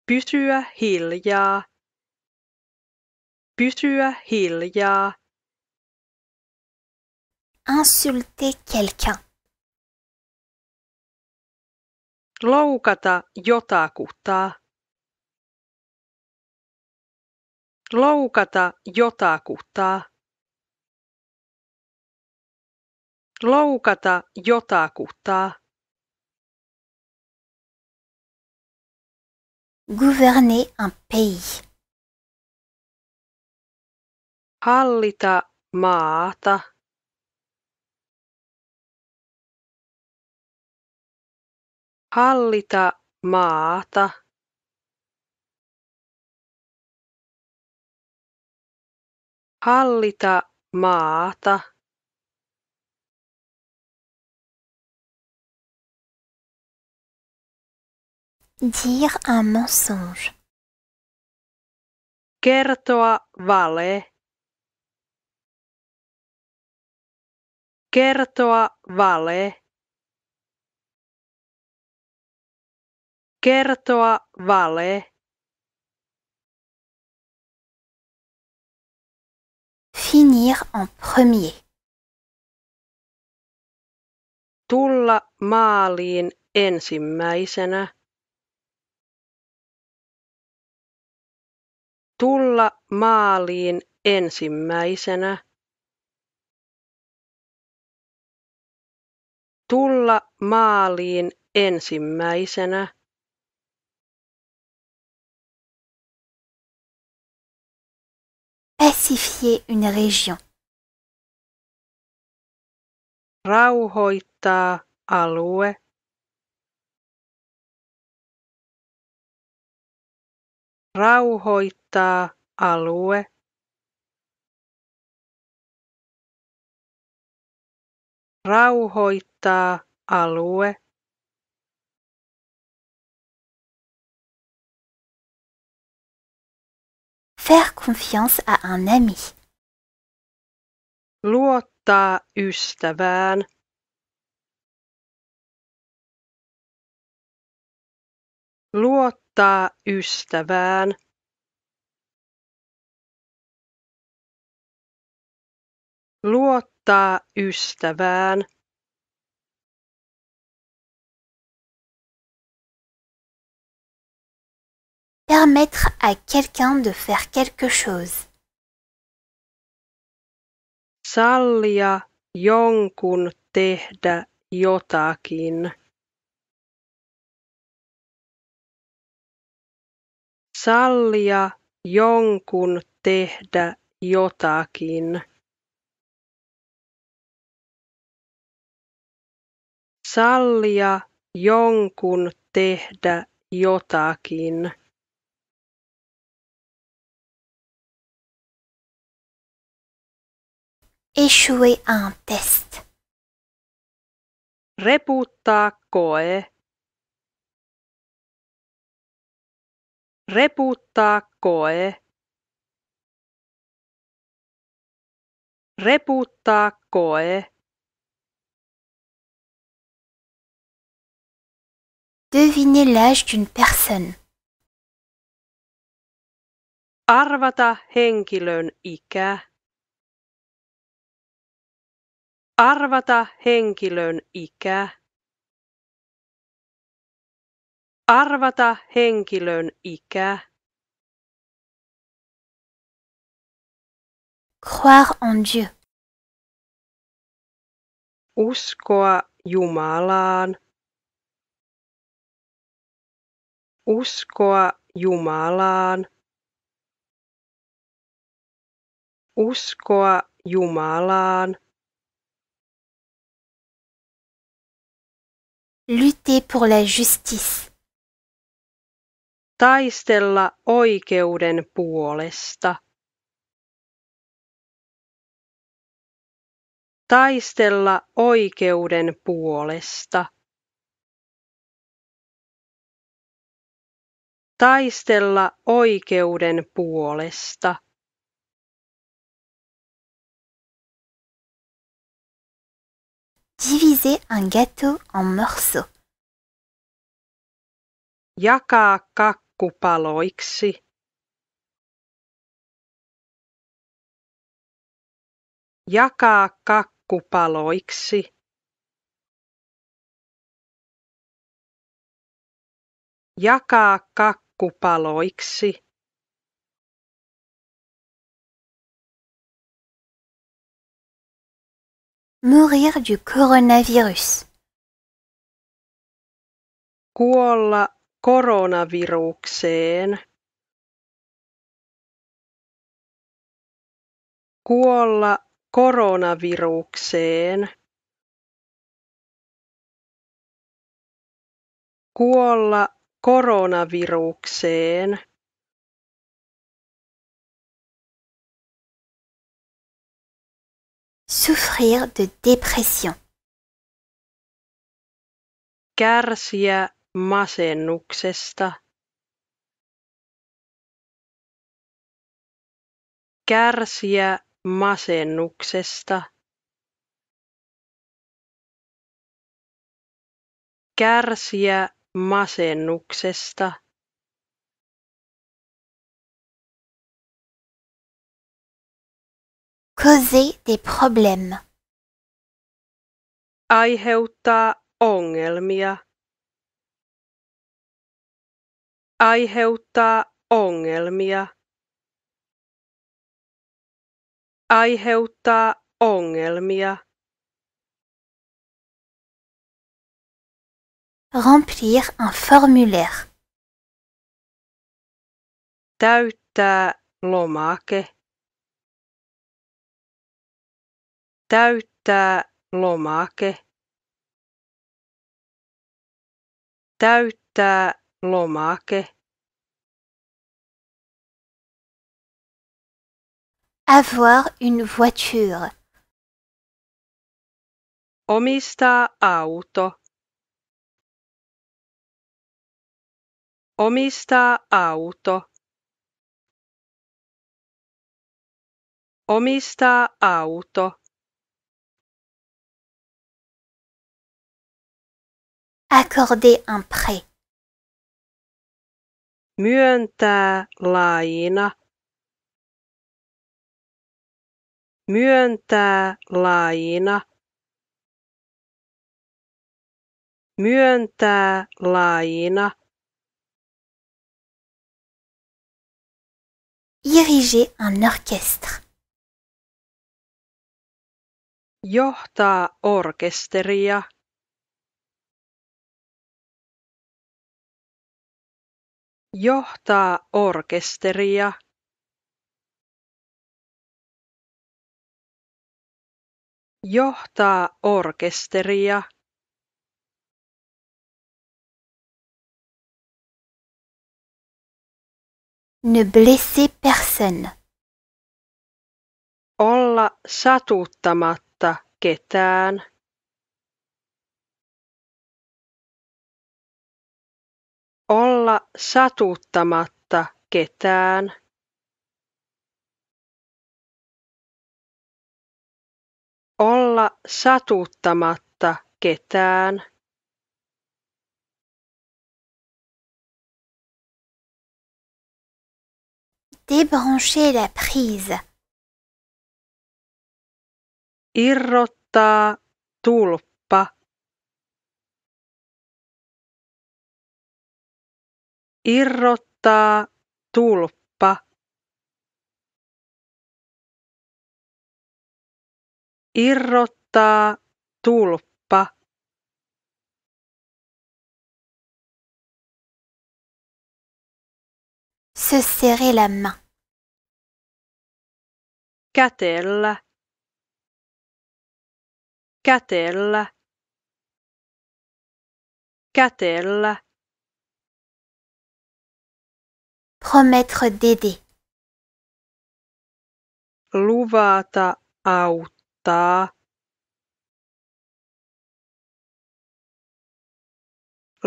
pysyä hiljaa, pysyä hiljaa, Insulter quelqu'un. Loukata jotakuta, loukata jotakuta, loukata jotakuta, Gouverner un pays. hallita maata, hallita maata, hallita maata, Dire un mensonge. kertoa vale, kertoa vale, kertoa vale, Finir en premier. tulla maaliin ensimmäisenä, tulla maaliin ensimmäisenä, tulla maaliin ensimmäisenä, Pacifier une région. rauhoittaa alue, rauhoittaa Faire confiance à un ami. luottaa ystävään, luottaa ystävään, luottaa ystävään, Permettre à quelqu'un de faire quelque chose. sallia jonkun tehdä jotakin. Sallia jonkun tehdä jotakin. Sallia jonkun tehdä jotakin. Échouer à un test. Reputtaa koe. Reputtaa koe. Reputtaa koe. Deviner l'âge d'une personne. Arvata henkilön ikä. Arvata henkilön ikä. Arvata henkilön ikä. Croire en Dieu. Uskoa Jumalaan. Uskoa Jumalaan. Uskoa Jumalaan. Lutter pour la justice. Taistella oikeuden puolesta. Taistella oikeuden puolesta. Taistella oikeuden puolesta. Diviser un gâteau en morceaux. Jakaa kakku paloiksi. Jakaa kakku paloiksi. Jakaa kakku Mourir du coronavirus. Kuolla koronavirukseen. Kuolla koronavirukseen. Kuolla koronavirukseen. Souffrir de dépression. Kärsiä masennuksesta. Kärsiä masennuksesta. Kärsiä masennuksesta. Causer des problèmes. Aiheuttaa ongelmia. Aiheuttaa ongelmia. Aiheuttaa ongelmia. Remplir un formulaire. Täyttää lomake. Täyttää lomake. Täyttää lomake. Avoir une voiture. Omistaa auto. Omistaa auto. Omistaa auto. Accorder un prêt. Myöntää laina. Myöntää laina. Myöntää laina. Diriger un orchestre. Johtaa orkesteria. Johtaa orkesteria. Johtaa orkesteria. Ne blesser personne. Olla satuttamatta ketään. Olla satuttamatta ketään. Olla satuttamatta ketään. Débrancher la prise. Irrottaa tulppa. Irrottaa tulppa. Irrottaa tulppa. Se serrer la main. Kätellä. Kätellä. Kätellä. Promettre d'aider. Luvata auttaa.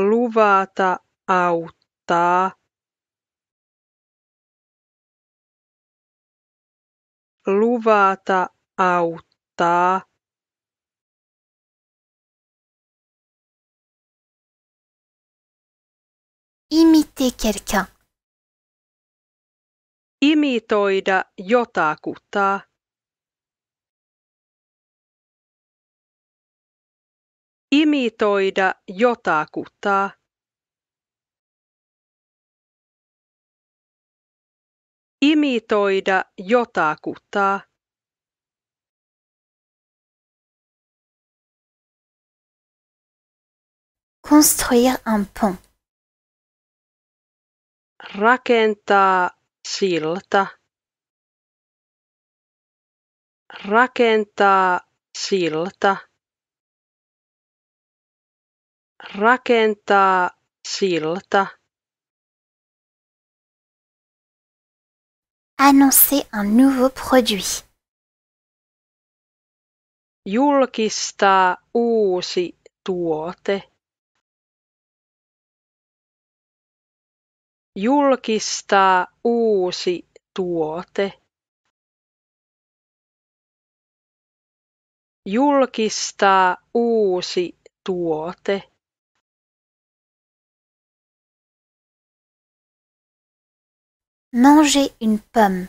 Luvata auttaa. Luvata auttaa. Imiter quelqu'un. Imitoida jotakuta. Imitoida jotakuta. Imitoida jotakuta. Construire un pont. Rakentaa silta. Rakentaa silta. Rakentaa silta. Annoncer un nouveau produit. Julkistaa uusi tuote. Julkistaa uusi tuote. Julkistaa uusi tuote. Manger une pomme.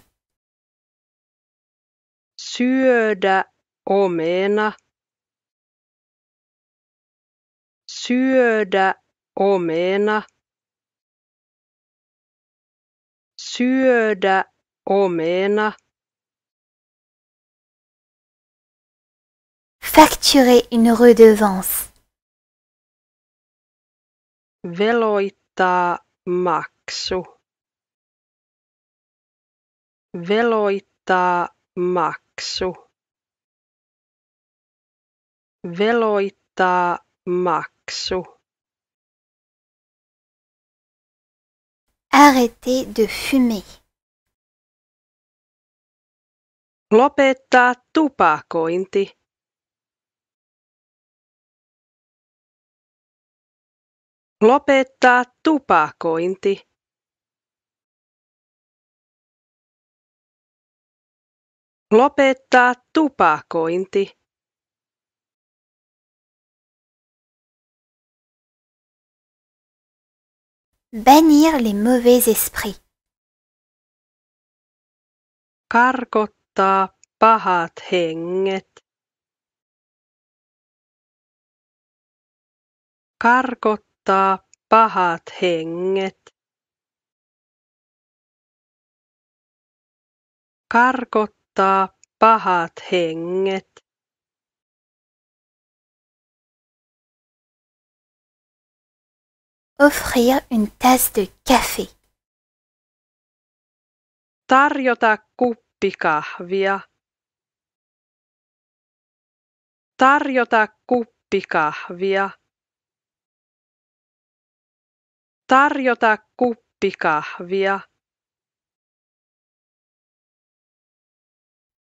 Syödä omena. Syödä omena. Syödä omena. Facturer une redevance. Veloittaa maksu. Veloittaa maksu. Veloittaa maksu. Arrêter de fumer. Lopettaa tupakointi. Lopettaa tupakointi. Lopettaa tupakointi. Bannir les mauvais esprits. Karkottaa pahat henget. Karkottaa pahat henget. Karkottaa pahat henget. Offrir une tasse de café. Tarjota kuppi kahvia. Tarjota kuppi kahvia. Tarjota kuppi kahvia.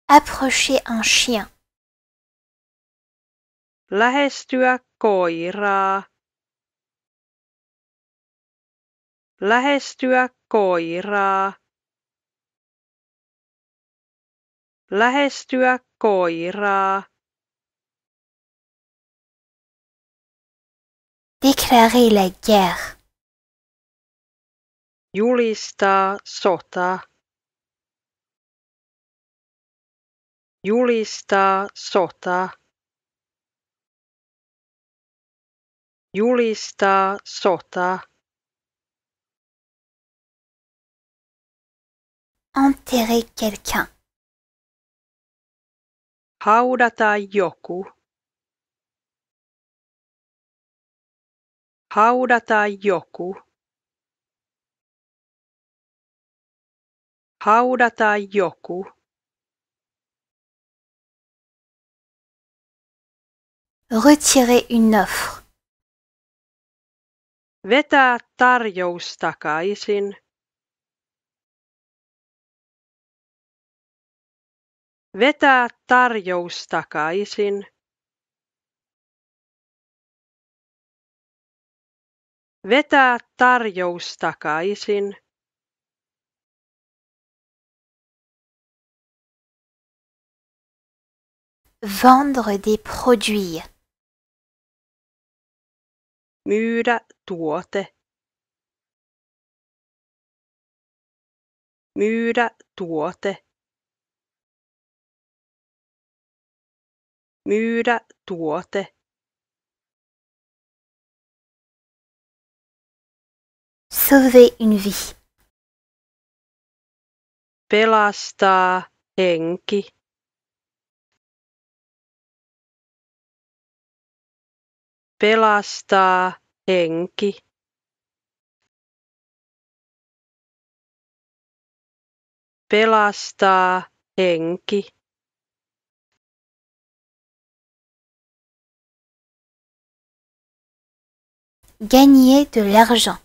Approcher un chien. Lähestyä koiraa. Lähestyä koiraa. Lähestyä koiraa. Déclarer la guerre. Julistaa sota. Julistaa sota. Julistaa sota. Enterrer quelqu'un. Haudata joku. Haudata joku. Haudata joku. Retirer une offre. Vetää tarjous takaisin. Vetää tarjous takaisin. Vetää tarjous takaisin. Vendre des produits. Myydä tuote. Myydä tuote. Myydä tuote. Sauver une vie. Pelastaa henki. Pelastaa henki. Pelastaa henki. Gagner de l'argent.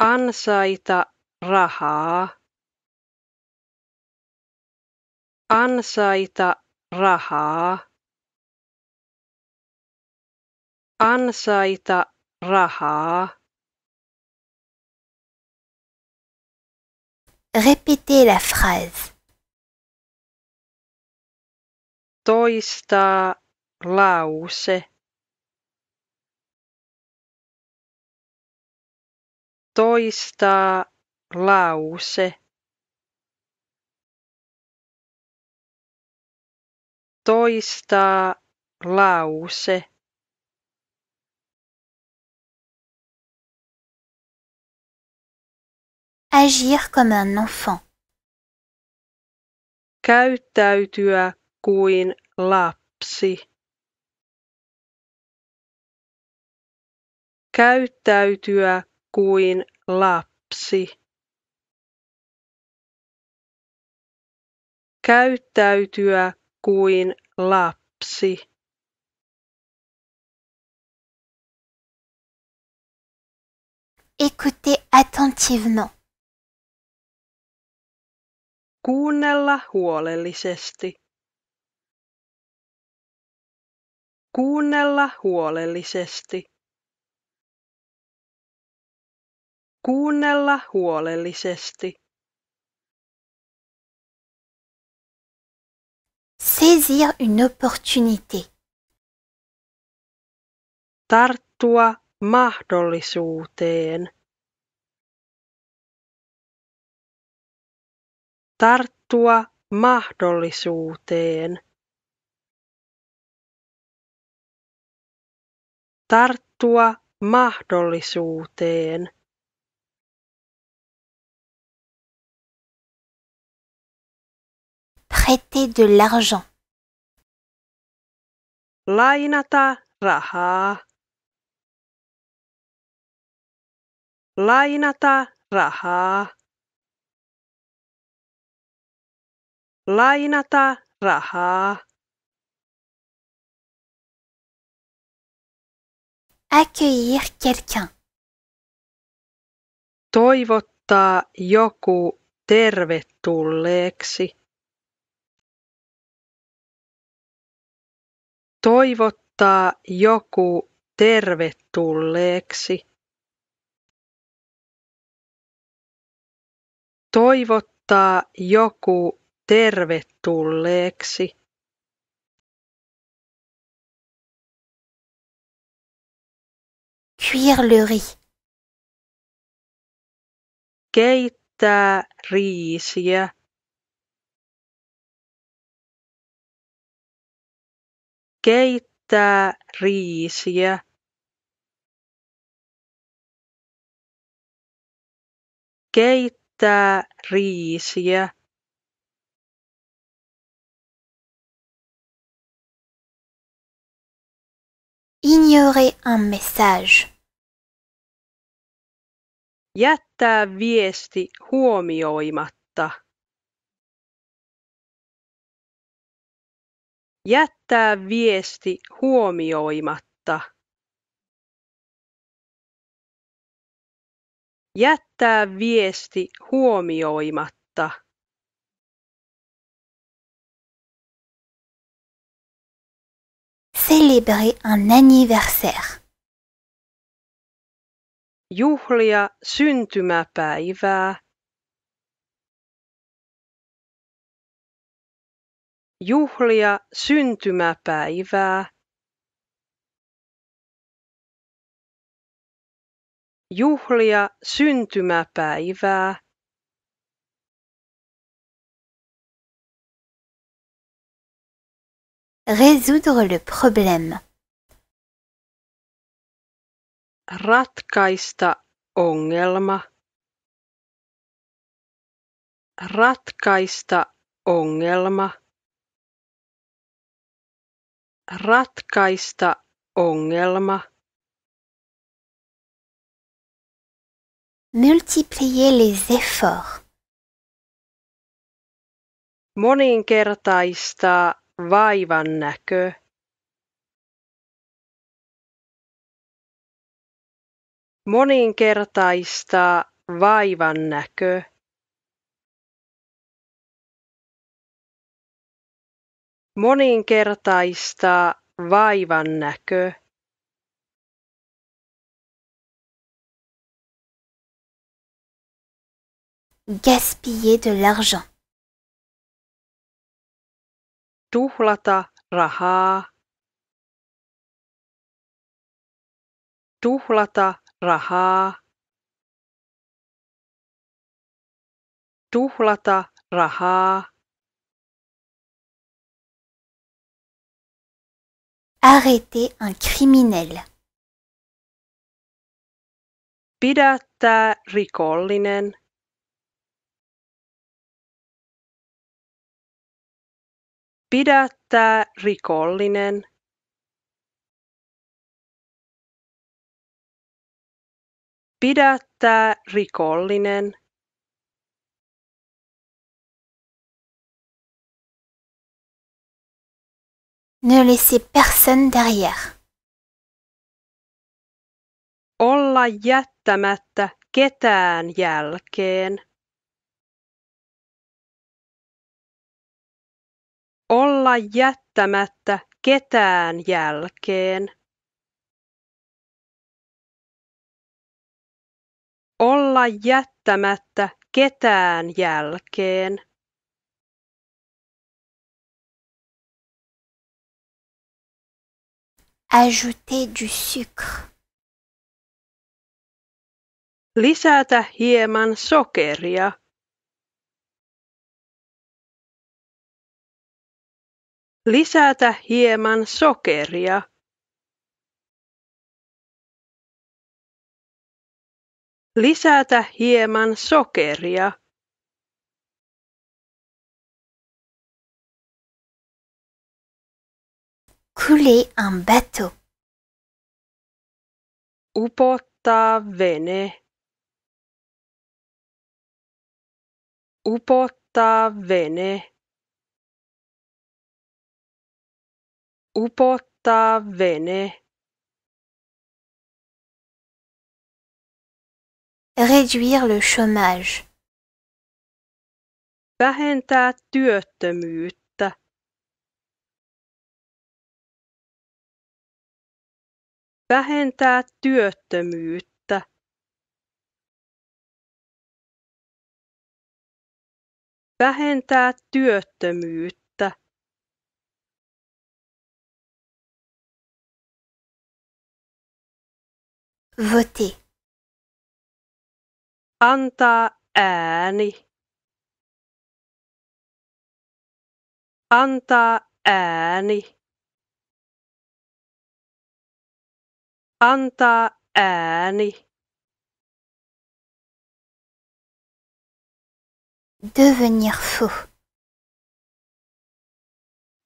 Ansaita rahaa. Ansaita rahaa. Ansaita rahaa. Répéter la phrase. Toistaa lause. Toistaa lause. Toistaa lause. Agir comme un enfant. Käyttäytyä kuin lapsi. Käyttäytyä kuin lapsi. Käyttäytyä kuin lapsi. Écouter attentivement. Kuunnella huolellisesti. Kuunnella huolellisesti. Kuunnella huolellisesti. Saisir une opportunité. Tarttua mahdollisuuteen. Tarttua mahdollisuuteen. Tarttua mahdollisuuteen. Prêter de l'argent. Lainata rahaa. Lainata rahaa. Lainata rahaa. Accueillir quelqu'un. Toivottaa joku tervetulleeksi. Toivottaa joku tervetulleeksi. Toivottaa joku tervetulleeksi. Cuire le riz. Keittää riisiä. Keittää riisiä. Keittää riisiä. Ignorer un message. Jättää viesti huomioimatta. Jättää viesti huomioimatta. Jättää viesti huomioimatta. Célébrer un anniversaire. Juhlia syntymäpäivää. Juhlia syntymäpäivää. Juhlia syntymäpäivää. Résoudre le problème. Ratkaista ongelma. Ratkaista ongelma. Ratkaista ongelma. Multiplier les efforts. Moninkertaistaa vaivan näkö. Moninkertaistaa vaivan näkö. Moninkertaistaa vaivan näkö. Gaspiller de l'argent. Tuhlata rahaa. Tuhlata rahaa. Tuhlata rahaa. Arrêter un criminel. Pidättää rikollinen. Pidättää rikollinen. Pidättää rikollinen. Ne laisser personne derrière. Olla jättämättä ketään jälkeen. Olla jättämättä ketään jälkeen. Olla jättämättä ketään jälkeen. Ajouter du sucre. Lisätä hieman sokeria. Lisätä hieman sokeria. Lisätä hieman sokeria. Couler un bateau. Upottaa vene. Upottaa vene. Upottaa vene. Réduire le chômage. Vähentää työttömyyttä. Vähentää työttömyyttä. Vähentää työttömyyttä. Voter. Antaa ääni. Antaa ääni. Antaa ääni. Devenir fou.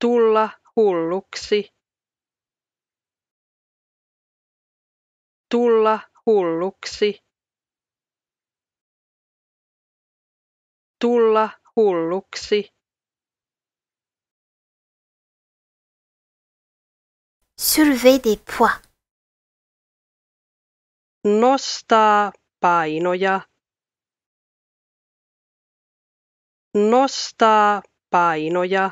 Tulla hulluksi. Tulla hulluksi. Tulla hulluksi. Soulever des poids. Nostaa painoja. Nostaa painoja.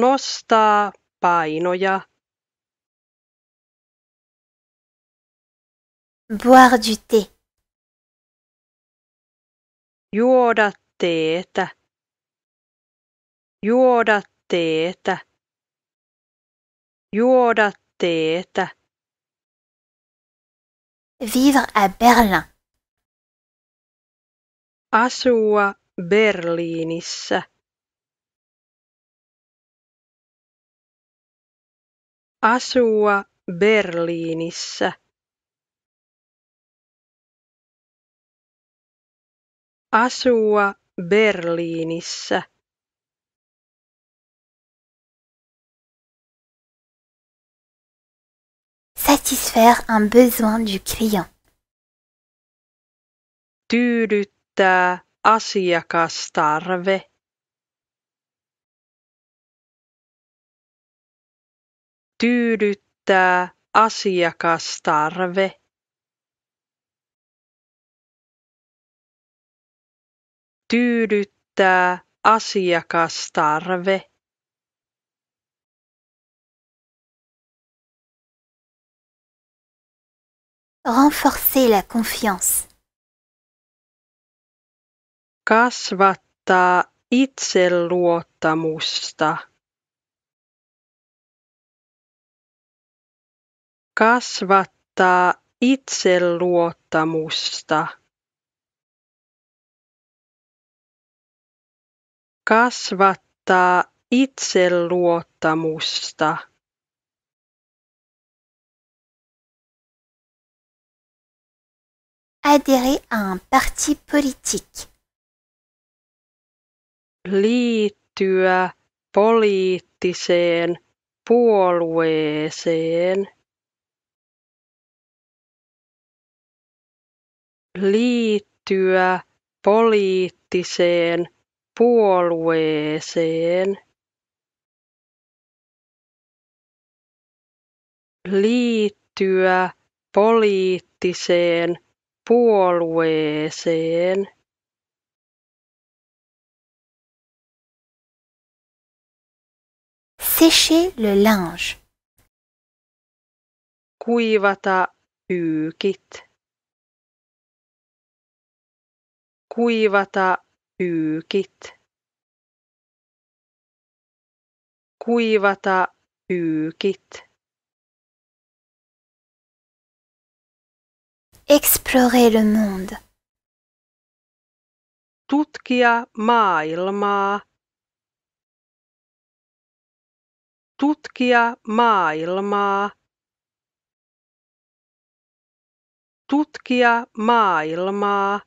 Nostaa painoja. Boire du thé. Juoda teetä. Juoda teetä. Juoda teetä. Vivre à Berlin. Asua Berliinissä. Asua Berliinissä. Asua Berliinissä. Satisfaire un besoin du client. Tyydyttää asiakastarve. Tyydyttää asiakastarve. Tyydyttää asiakastarve. Renforcer la confiance. Kasvattaa itseluottamusta. Kasvattaa itseluottamusta. Kasvattaa itseluottamusta. Adhérer à un parti politique. Liittyä poliittiseen puolueeseen. Liittyä poliittiseen puolueeseen. Liittyä poliittiseen puolueeseen. Sécher le linge. Kuivata pyykit. Kuivata pyykit. Kuivata pyykit. Explorer le monde. Tutkia maailmaa. Tutkia maailmaa. Tutkia maailmaa.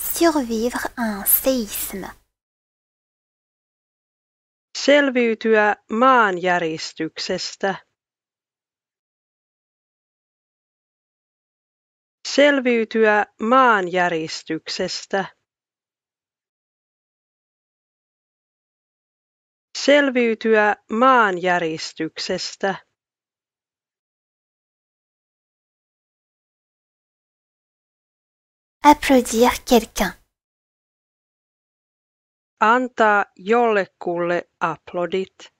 Survivre à un séisme. Selviytyä maanjäristyksestä. Selviytyä maanjäristyksestä. Selviytyä maanjäristyksestä. Applaudir quelqu'un. Antaa jollekulle aplodit.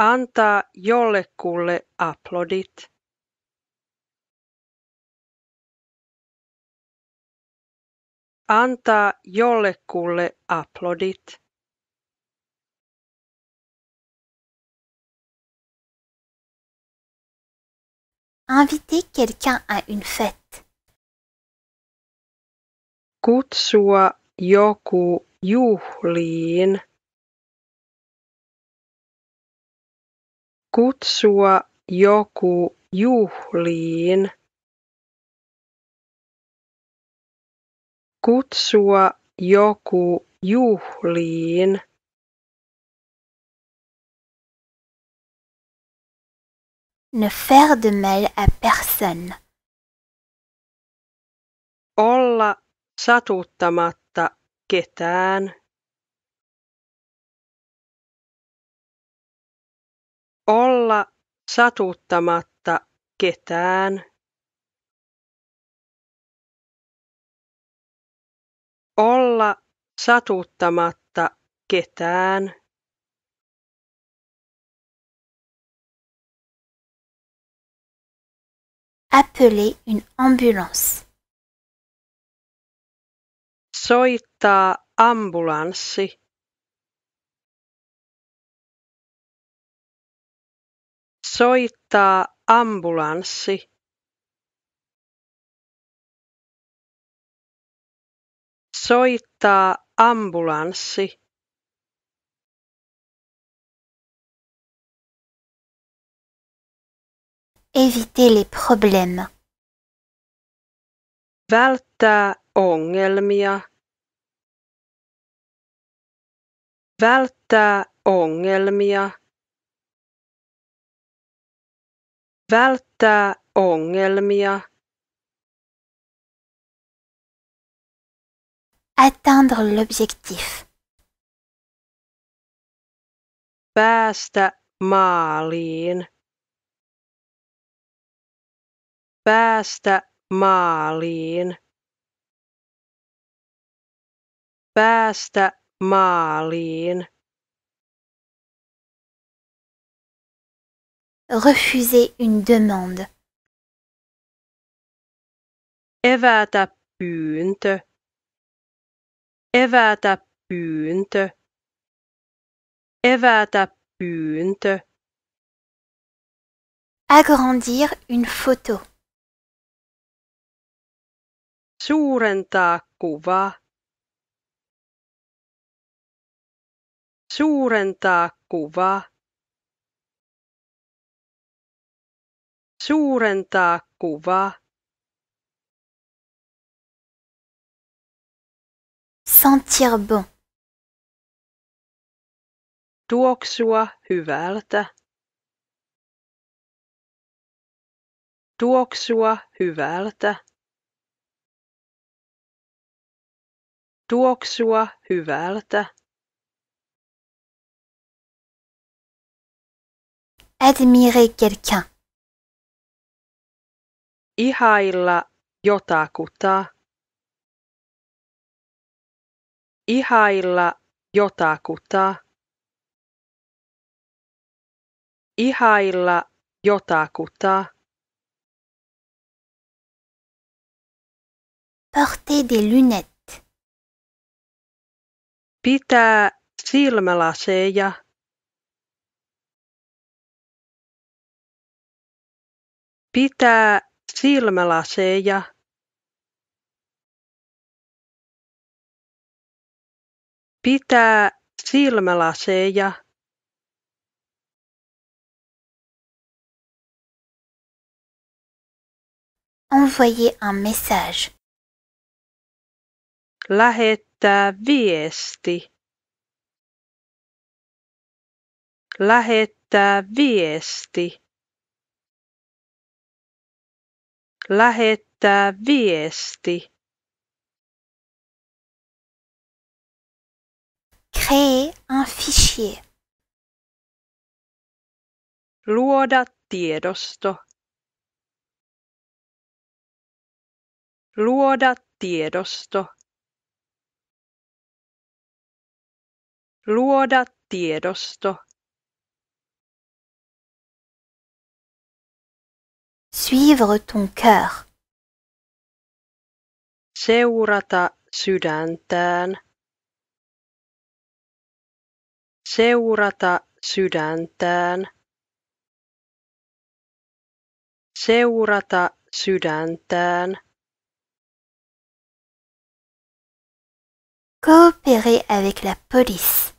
Antaa jollekulle aplodit. Antaa jollekulle aplodit. Inviter quelqu'un à une fête. Kutsua joku juhliin. Kutsua joku juhliin. Kutsua joku juhliin. Ne faire de mal à personne. Olla satuttamatta ketään. Olla satuttamatta ketään. Olla satuttamatta ketään. Appeler une ambulance. Soittaa ambulanssi. Soittaa ambulanssi. Soittaa ambulanssi. Éviter les problèmes. Välttää ongelmia. Välttää ongelmia. Välttää ongelmia. Atteindre l'objectif. Päästä maaliin. Päästä maaliin. Päästä maaliin. Refuser une demande. Evätä pyyntö. Evätä pyyntö. Evätä pyyntö. Agrandir une photo. Suurentaa kuva. Suurentaa kuva. Suurentaa kuva. Sentir bon. Tuoksua hyvältä. Tuoksua hyvältä. Tuoksua hyvältä. Admirer quelqu'un. Ihailla jotakuta. Ihailla jotakuta. Ihailla jotakuta. Porter des lunettes. Pitää silmälaseja. Pitää silmälaseja. Pitää silmälaseja. Envoyer un message. Lähettää viesti. Lähettää viesti. Lähettää viesti. Créer un fichier. Luoda tiedosto. Luoda tiedosto. Luoda tiedosto. Suivre ton cœur. Seurata sydäntään. Seurata sydäntään. Seurata sydäntään. Coopérer avec la police.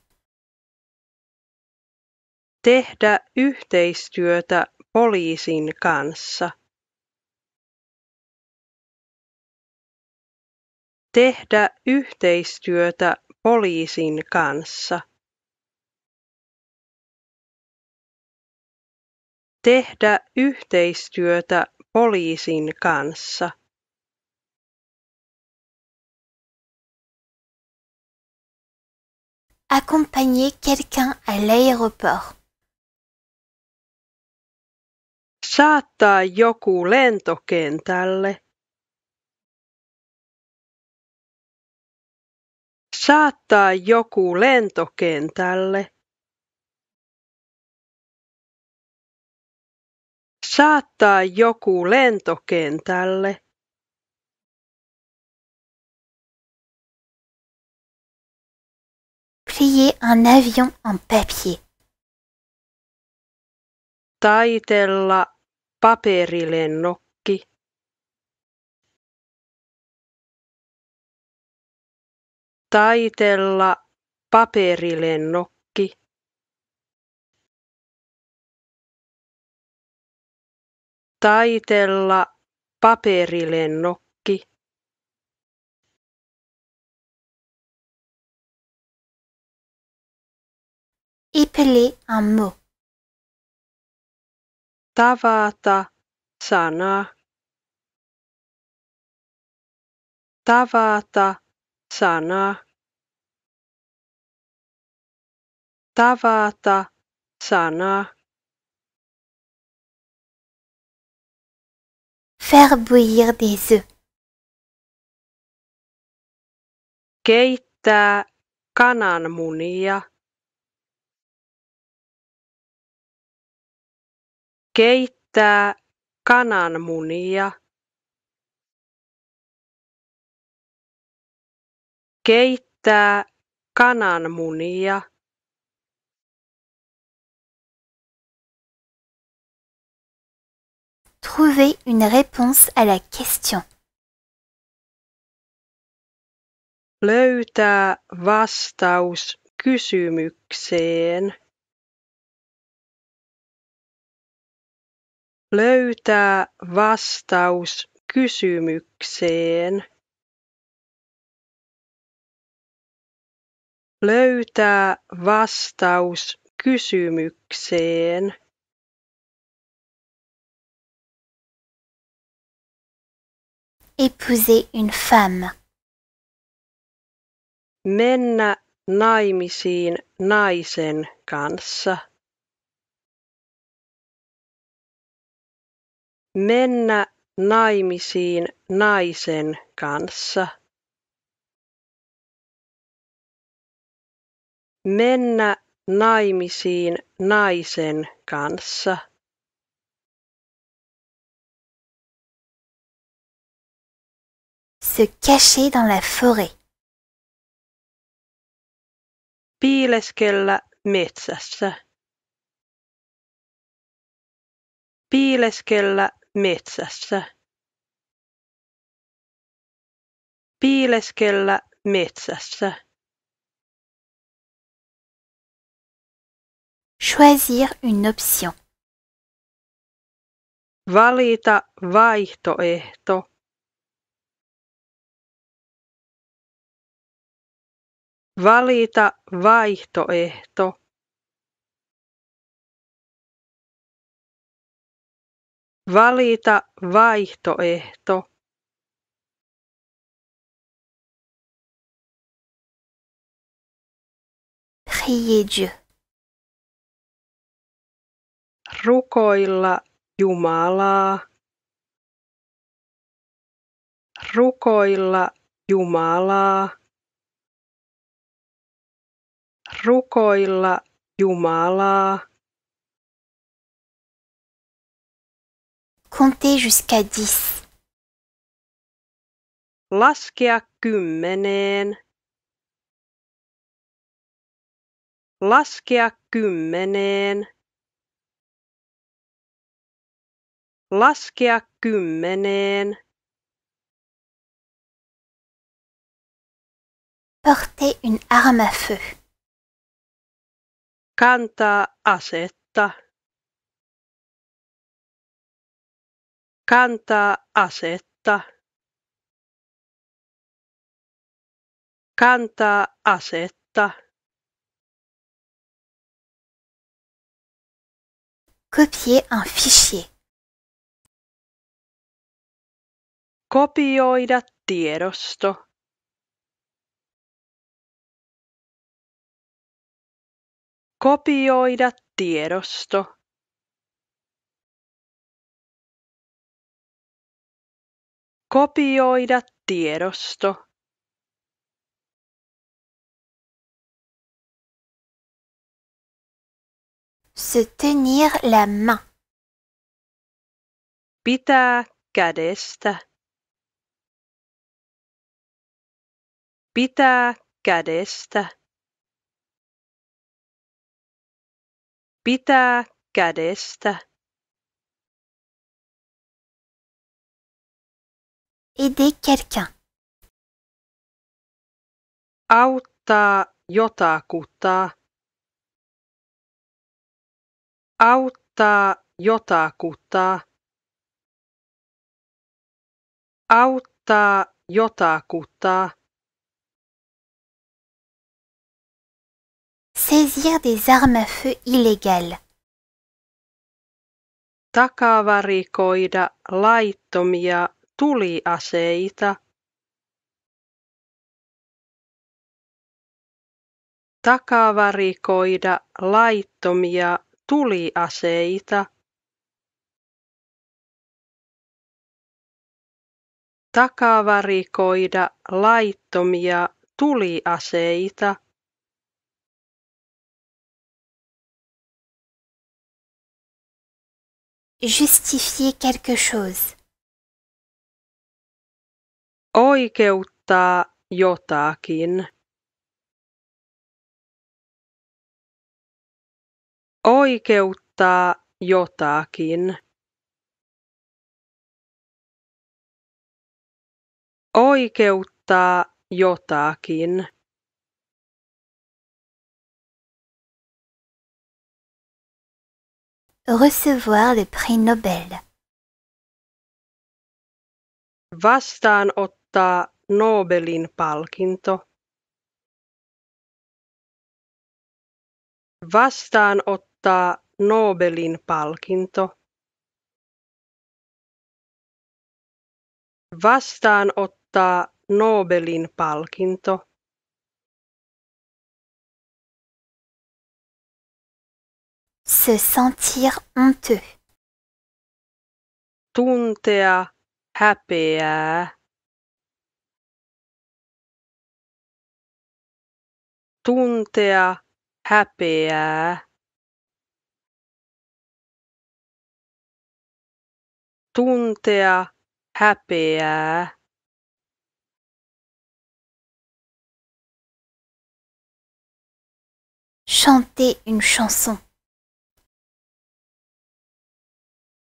Tehdä yhteistyötä poliisin kanssa. Tehdä yhteistyötä poliisin kanssa. Tehdä yhteistyötä poliisin kanssa. Accompagner quelqu'un à l'aéroport. Saattaa joku lentokentälle. Saattaa joku lentokentälle. Saattaa joku lentokentälle. Plier un avion en papier. Taitella paperilennokki. Taitella paperilennokki. Taitella paperilennokki. Un mot. Tavata sana. Tavata sana. Tavata sana. Faire bouillir des œufs. Keittää kananmunia. Keittää kananmunia. Keittää kananmunia. Trouver une réponse à la question. Löytää vastaus kysymykseen. Löytää vastaus kysymykseen. Löytää vastaus kysymykseen. Épouser une femme. Mennä naimisiin naisen kanssa. Mennä naimisiin naisen kanssa. Mennä naimisiin naisen kanssa. Se cacher dans la forêt. Piileskellä metsässä. Piileskellä metsässä. Piileskellä metsässä. Choisir une option. Valita vaihtoehto. Valita vaihtoehto. Valita vaihtoehto. Prier Dieu. Rukoilla Jumalaa. Rukoilla Jumalaa. Rukoilla Jumalaa. Compter jusqu'à dix. Laskea kymmeneen. Laskea kymmeneen. Laskea kymmeneen. Porter une arme à feu. Kantaa asetta. Kantaa asetta. Kantaa asetta. Copier un fichier. Kopioida tiedosto. Kopioida tiedosto. Kopioida tiedosto. Se tenir la main. Pitää kädestä. Pitää kädestä. Pitää kädestä. Aider quelqu'un. Auttaa jotakuta. Auttaa jotakuta. Auttaa jotakuta. Saisir des armes à feu illégales. Takavarikoida laittomia tuliaseita. Takavarikoida laittomia tuliaseita. Takavarikoida laittomia tuliaseita. Justifier quelque chose. Oikeuttaa jotakin. Oikeuttaa jotakin. Oikeuttaa jotakin. Recevoir le prix Nobel. Vastaanottaa Nobelin palkinto. Vastaanottaa Nobelin palkinto. Vastaanottaa Nobelin palkinto. Se sentir honteux. Tuntea häpeää. Tuntea häpeää. Tuntea häpeää. Chanter une chanson.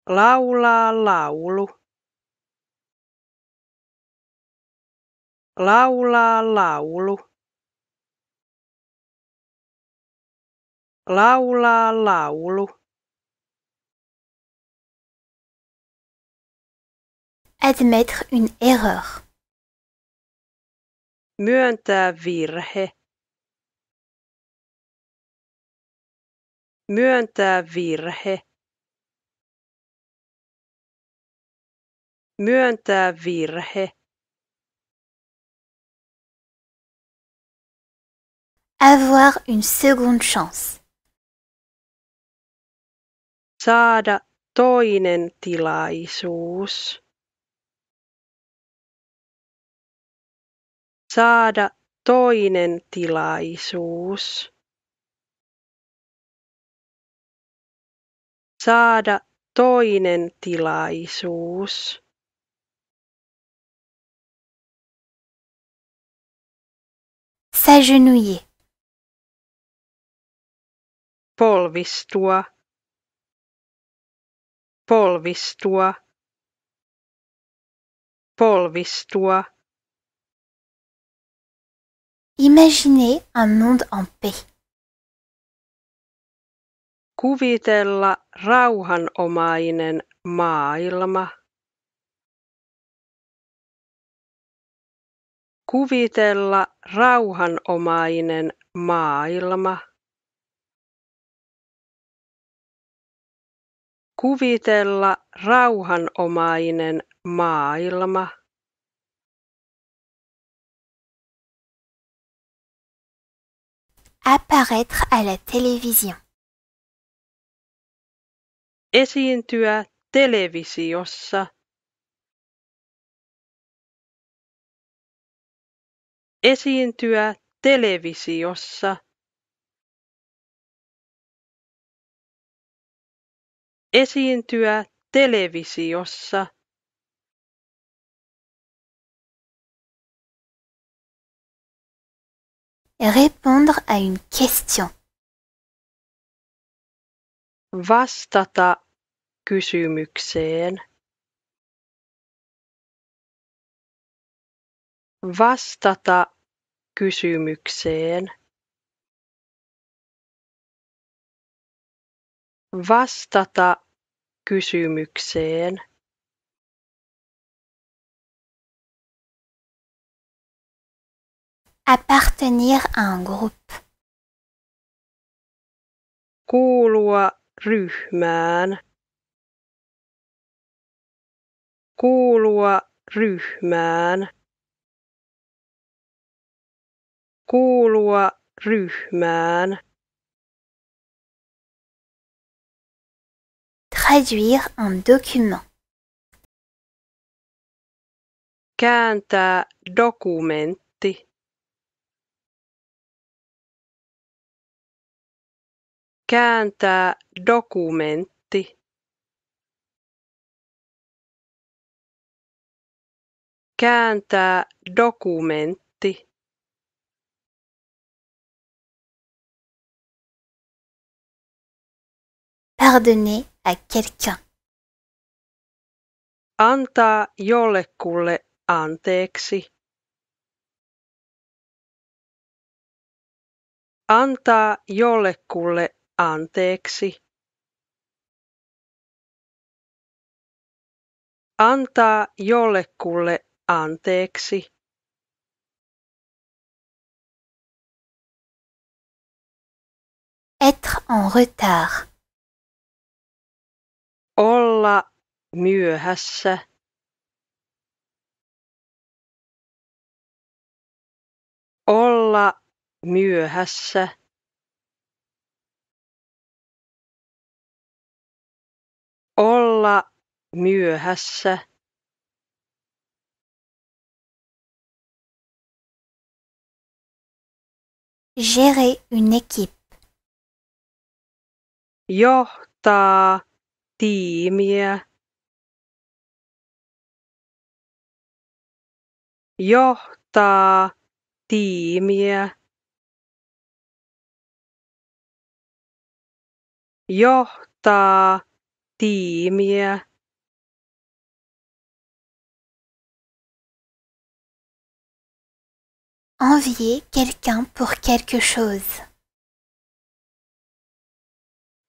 Laulaa laulu. Laulaa laulu. Laulaa laulu. Admettre une erreur. Myöntää virhe. Myöntää virhe. Myöntää virhe. Avoir une seconde chance. Saada toinen tilaisuus. Saada toinen tilaisuus. Saada toinen tilaisuus. S'agenouiller. Polvistua. Polvistua. Polvistua. Imaginer un monde en paix. Kuvitella rauhanomainen maailma. Kuvitella rauhanomainen maailma. Kuvitella rauhanomainen maailma. Apparaître à la télévision. Esiintyä televisiossa. Esiintyä televisiossa. Esiintyä televisiossa. Répondre à une question. Vastata kysymykseen. Vastata kysymykseen. Vastata kysymykseen. Appartenir à un groupe. Kuulua ryhmään. Kuulua ryhmään. Kuulua ryhmään. Traduire un document. Kääntää dokumentti. Kääntää dokumentti. Kääntää dokumentti. Pardonner à quelqu'un. Antaa jollekulle anteeksi. Antaa jollekulle anteeksi. Antaa jollekulle anteeksi. Être en retard. Olla myöhässä. Olla myöhässä. Olla myöhässä. Gérer une équipe. Johtaa tiimiä. Johtaa tiimiä. Johtaa tiimiä. Envier quelqu'un pour quelque chose.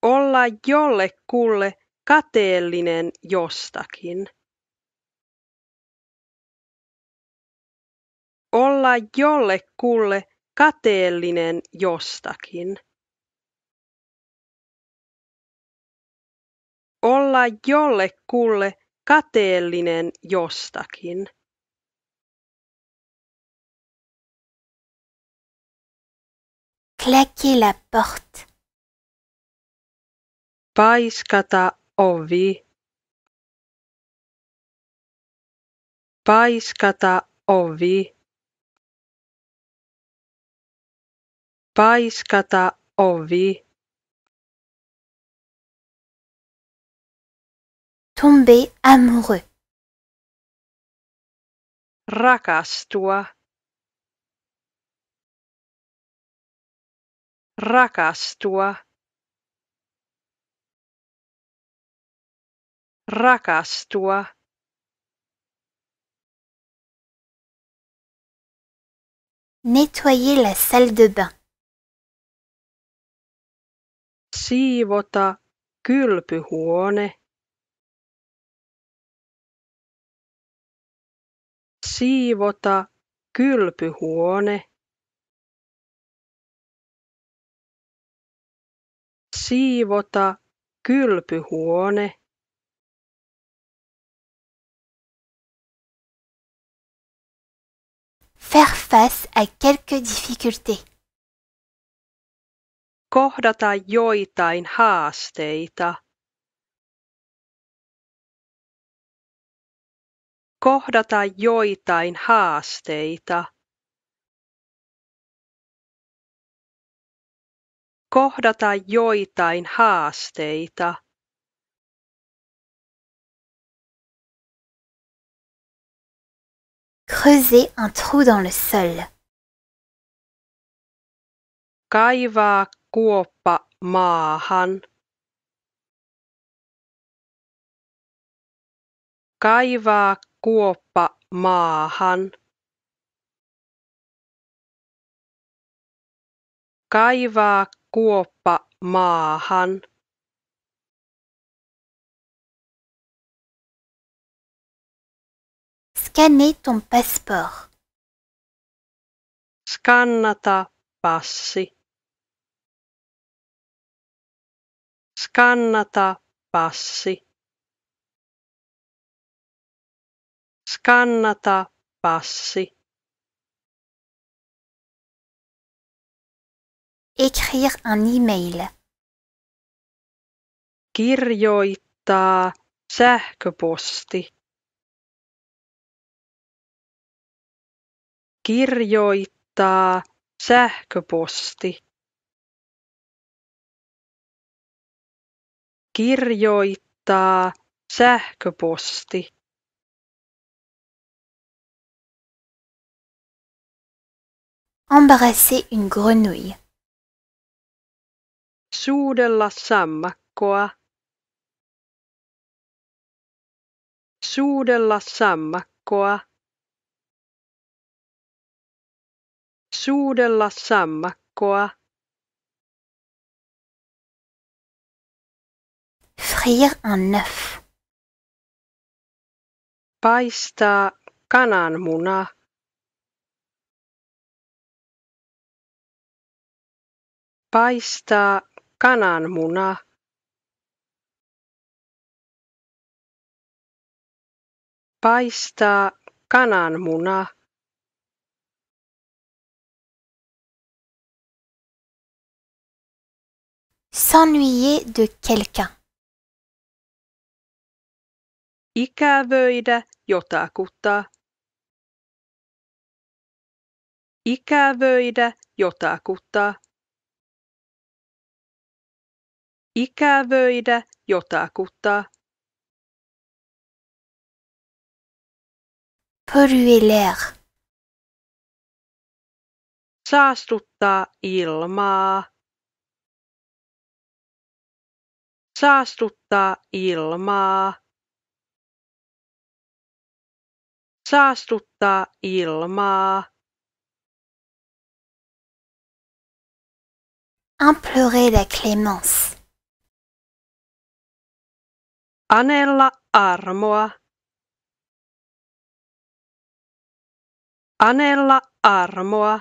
Olla jollekulle kateellinen jostakin. Olla jollekulle kateellinen jostakin. Olla jollekulle kateellinen jostakin. Claquer la porte. Paiskata. Paiskata ovi. Paiskata ovi. Tomber amoureux. Rakastua. Rakastua. Rakastua. Nettoyer la salle de bain. Siivota kylpyhuone. Siivota kylpyhuone. Siivota kylpyhuone. Faire face à quelques difficultés. Kohdata joitain haasteita. Kohdata joitain haasteita. Kohdata joitain haasteita. Creuser un trou dans le sol. Kaivaa kuoppa maahan. Kaivaa kuoppa maahan. Kaivaa kuoppa maahan. Scanner ton passeport. Skannata passi. Skannata passi. Skannata passi. Écrire un email. Kirjoittaa sähköposti. Kirjoittaa sähköposti. Kirjoittaa sähköposti. Embrasser une grenouille. Suudella sammakkoa. Suudella sammakkoa. Suudella sammakkoa. Frire un œuf. Paistaa kananmuna. Paistaa kananmuna. Paistaa kananmuna. S'ennuyer de quelqu'un. Ikävöidä jotakuta. Ikävöidä jotakuta. Ikävöidä jotakuta. Polluer l'air. Saastuttaa ilmaa. Saastuttaa ilmaa. Saastuttaa ilmaa. Implorer la clémence. Anella armoa. Anella armoa.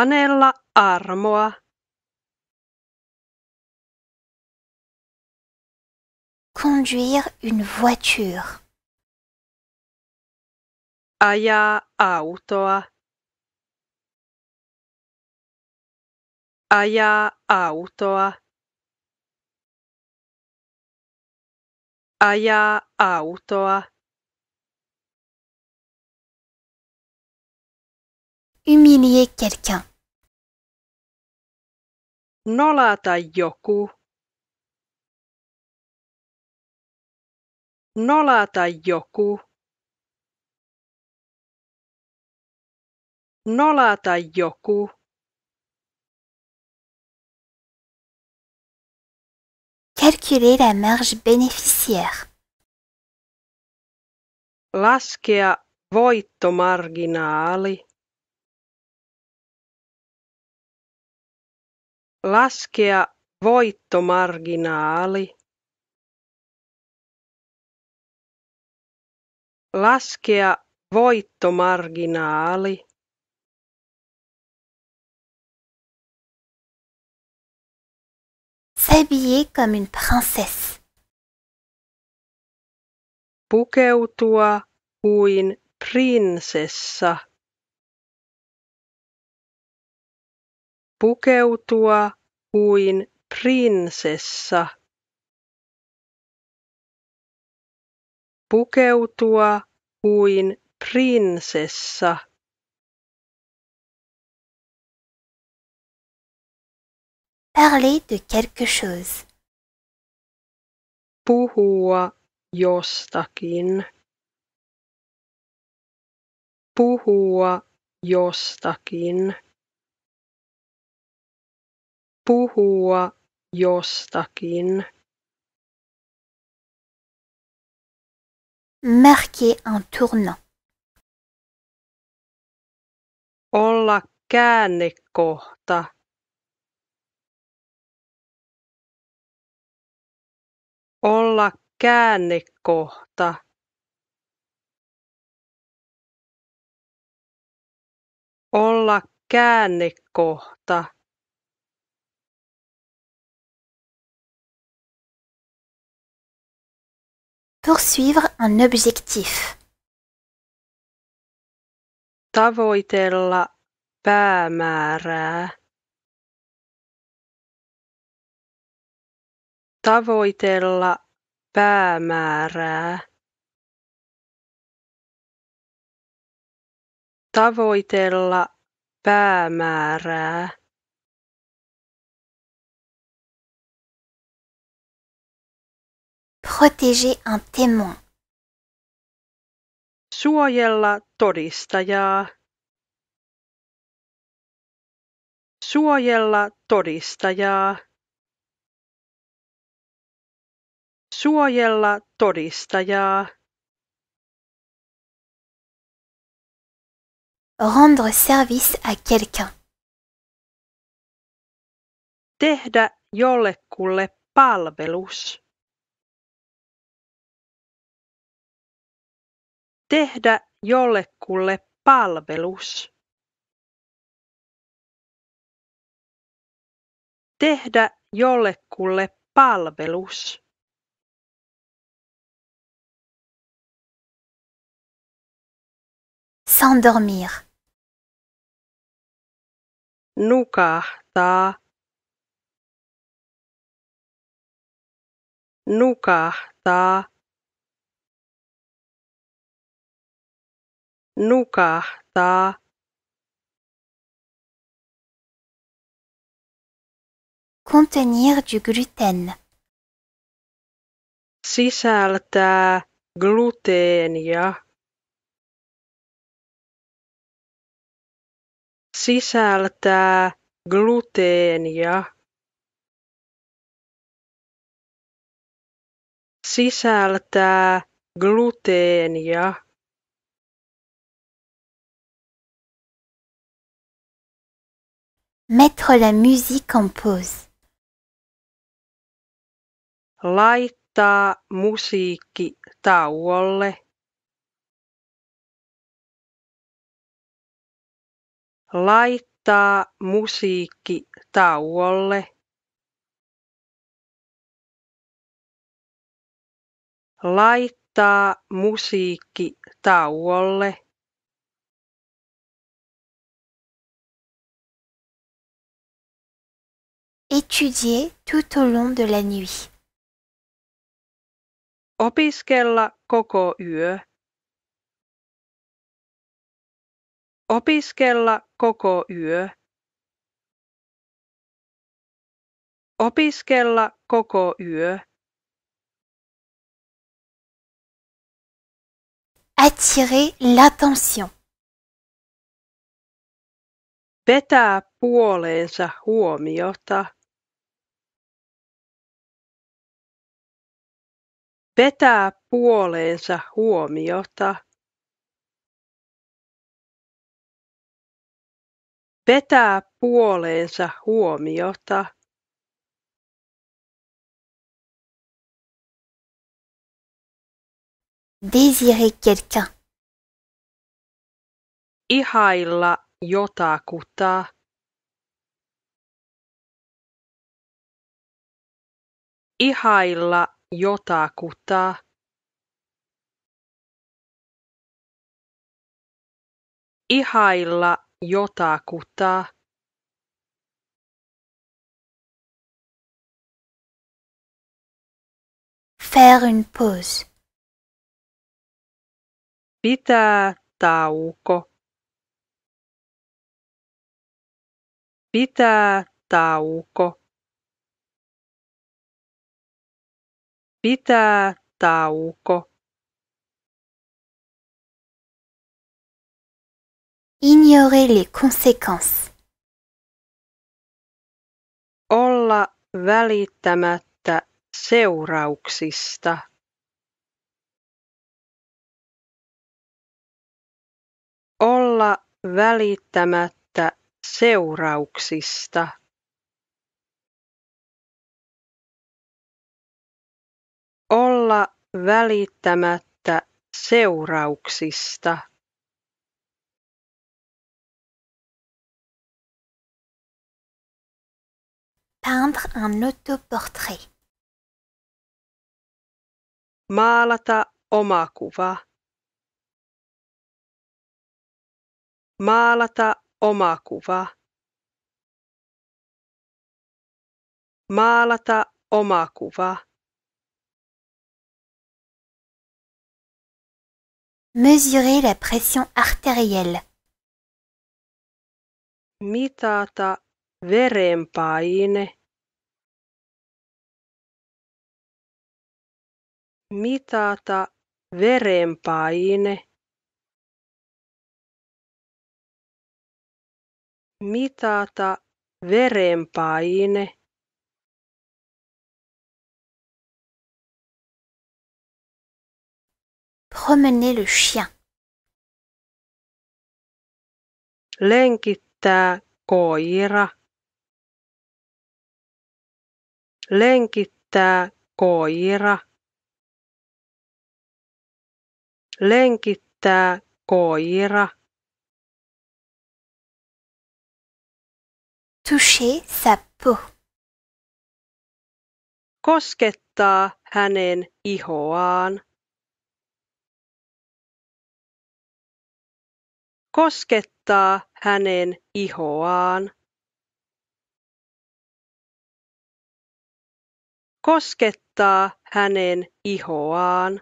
Anella armoa. Conduire une voiture. Ajaa autoa. Ajaa autoa. Ajaa autoa. Humilier quelqu'un. Nolata joku. Nolata joku. Nolata joku. Calculer la marge bénéficiaire. Laskea voittomarginaali. Laskea voittomarginaali. Laskea voittomarginaali. S'habiller comme une princesse. Pukeutua kuin prinsessa. Pukeutua kuin prinsessa. Pukeutua kuin prinsessa. Parler de quelque chose. Puhua jostakin. Puhua jostakin. Puhua jostakin. Marquer un tournant. Olla käännekohta. Olla käännekohta. Olla käännekohta. Poursuivre un objectif. Tavoitella päämäärää. Tavoitella päämäärää. Tavoitella päämäärää. Protéger un témoin. Suojella todistajaa. Suojella todistajaa. Suojella todistajaa. Rendre service à quelqu'un. Tehdä jollekulle palvelus. Tehdä jollekulle palvelus. Tehdä jollekulle palvelus. S'endormir. Nukahtaa. Nukahtaa. Nukahtaa. Contenir du gluten. Sisältää gluteenia. Sisältää gluteenia. Sisältää gluteenia. Mettre la musique en pause. Laittaa musiikki tauolle. Laittaa musiikki tauolle. Laittaa musiikki tauolle. Étudier tout au long de la nuit. Opiskella koko yö. Opiskella koko yö. Opiskella koko yö. Attirer l'attention. Vetää puoleensa huomiota. Vetää puoleensa huomiota. Vetää puoleensa huomiota. Désirer quelqu'un. Ihailla jotakuta. Ihailla jotakuta. Ihailla jotakuta. Faire une pause. Pitää tauko. Pitää tauko. Pitää tauko. Ignorer les conséquences. Olla välittämättä seurauksista. Olla välittämättä seurauksista. Olla välittämättä seurauksista. Peindre un autoportrait. Maalata omakuva. Maalata omakuva. Maalata omakuva. Mesurer la pression artérielle. Mitata verenpaine. Mitata verenpaine. Mitata verenpaine. Promener le chien. Lenkittää koira. Lenkittää koira. Lenkittää koira. Toucher sa peau. Koskettaa hänen ihoaan. Koskettaa hänen ihoaan. Koskettaa hänen ihoaan.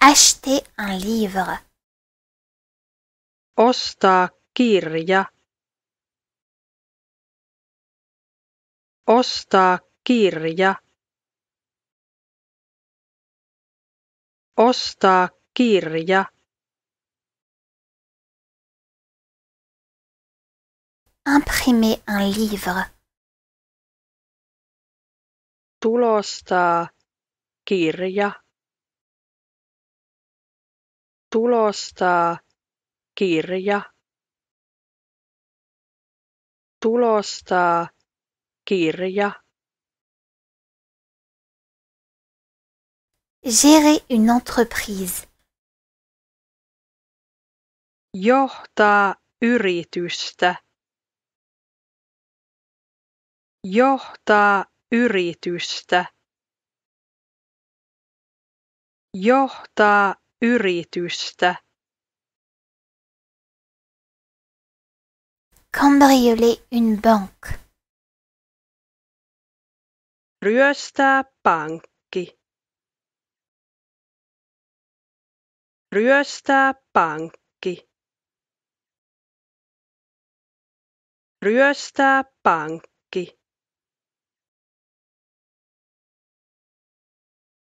Acheter un livre. Ostaa kirja. Ostaa kirja. Ostaa kirja. Imprimer un livre. Tulostaa kirja. Tulostaa kirja. Tulostaa kirja. Gérer une entreprise. Johtaa yritystä. Johtaa yritystä. Johtaa yritystä. Cambrioler une banque. Ryöstää pankki. Ryöstää pankki. Ryöstää pankki.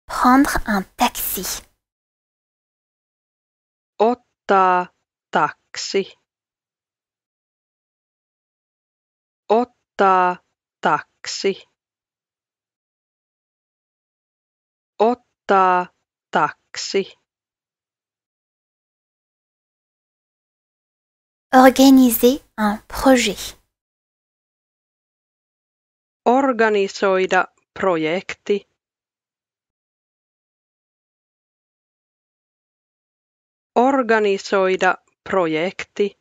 Prendre un taxi. Ottaa taksi. Ottaa taksi. Ottaa taksi. Organiser un projet. Organisoida projekti. Organisoida projekti.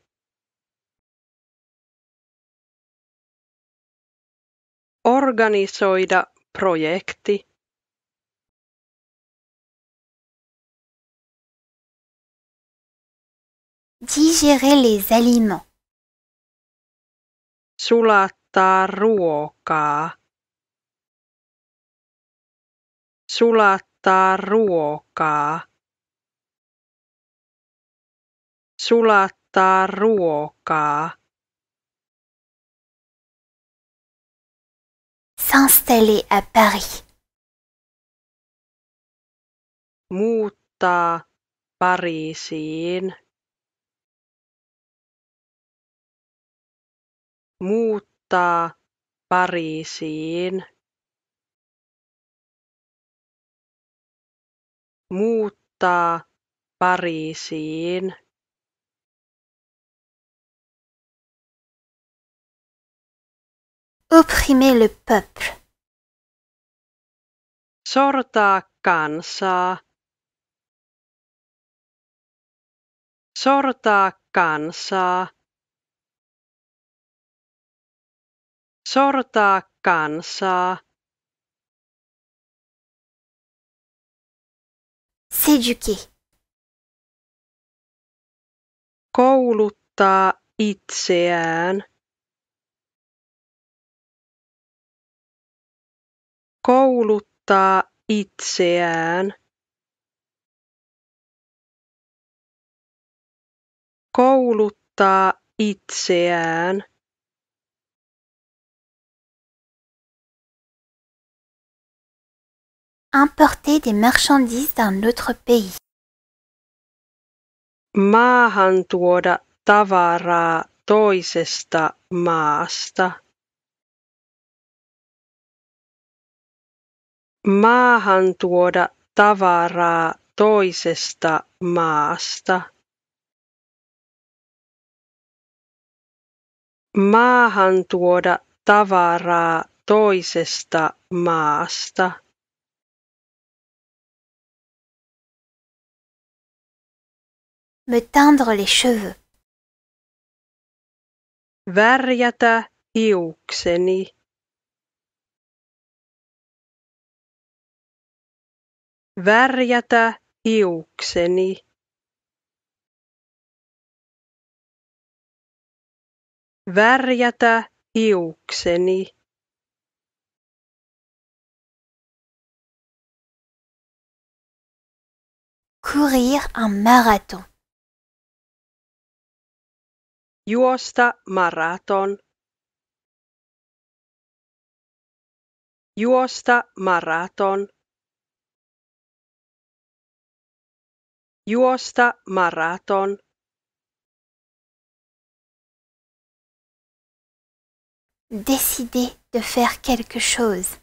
Organisoida projekti. Digérer les aliments. Sulattaa ruokaa. Sulattaa ruokaa. Sulattaa ruokaa. S'installer à Paris. Muuttaa Pariisiin. Muuttaa Pariisiin. Muuttaa Pariisiin. Opprimer le peuple. Sortaa kansaa. Sortaa kansaa. Sortaa kansaa. S'éduquer. Kouluttaa itseään. Kouluttaa itseään. Kouluttaa itseään. Importer des marchandises d'un autre pays. Maahan tuoda tavaraa toisesta maasta. Maahan tuoda tavaraa toisesta maasta. Maahan tuoda tavaraa toisesta maasta. Me teindre les cheveux. Värjätä hiukseni. Värjätä hiukseni. Värjätä hiukseni. Courir un marathon. Juosta maraton. Juosta maraton. Juosta maraton. Décider de faire quelque chose.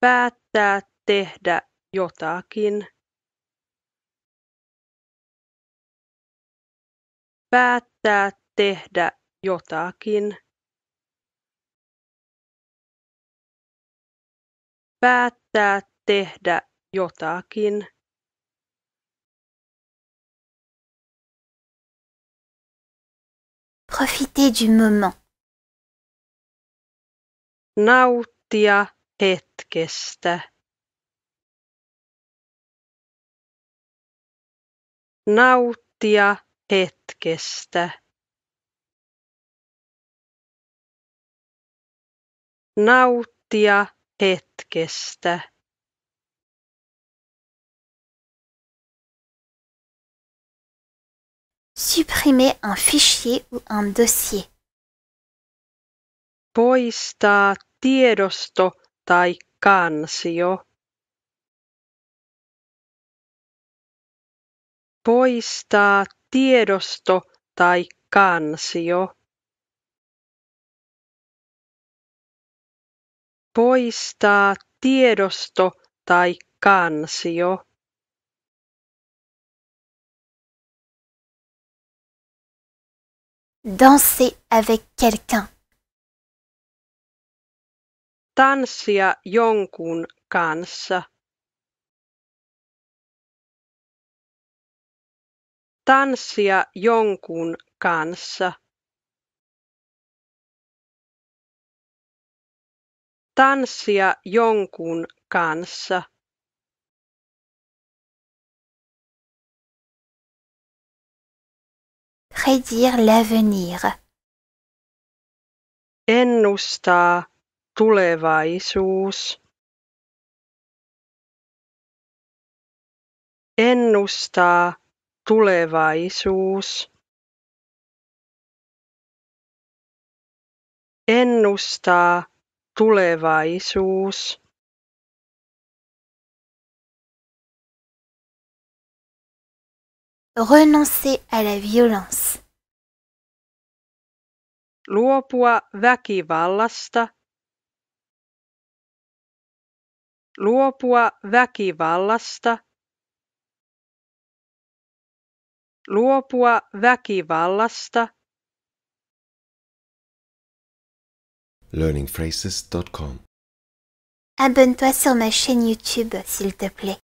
Päättää tehdä jotakin. Päättää tehdä jotakin. Päättää tehdä jotakin. Profiter du moment. Nauttia hetkestä. Nauttia hetkestä. Nauttia hetkestä. Supprimer un fichier ou un dossier. Poistaa tiedosto tai kansio. Poistaa tiedosto tai kansio. Poistaa tiedosto tai kansio. Danser avec quelqu'un. Tanssia jonkun kanssa. Tanssia jonkun kanssa. Tanssia jonkun kanssa. Prédire l'avenir. Ennustaa tulevaisuus. Ennustaa tulevaisuus. Ennustaa tulevaisuus. Renoncer à la violence. Luopua väkivallasta. Luopua väkivallasta. Luopua väkivallasta. learningphrases.com Abonne-toi sur ma chaîne YouTube, s'il te plaît.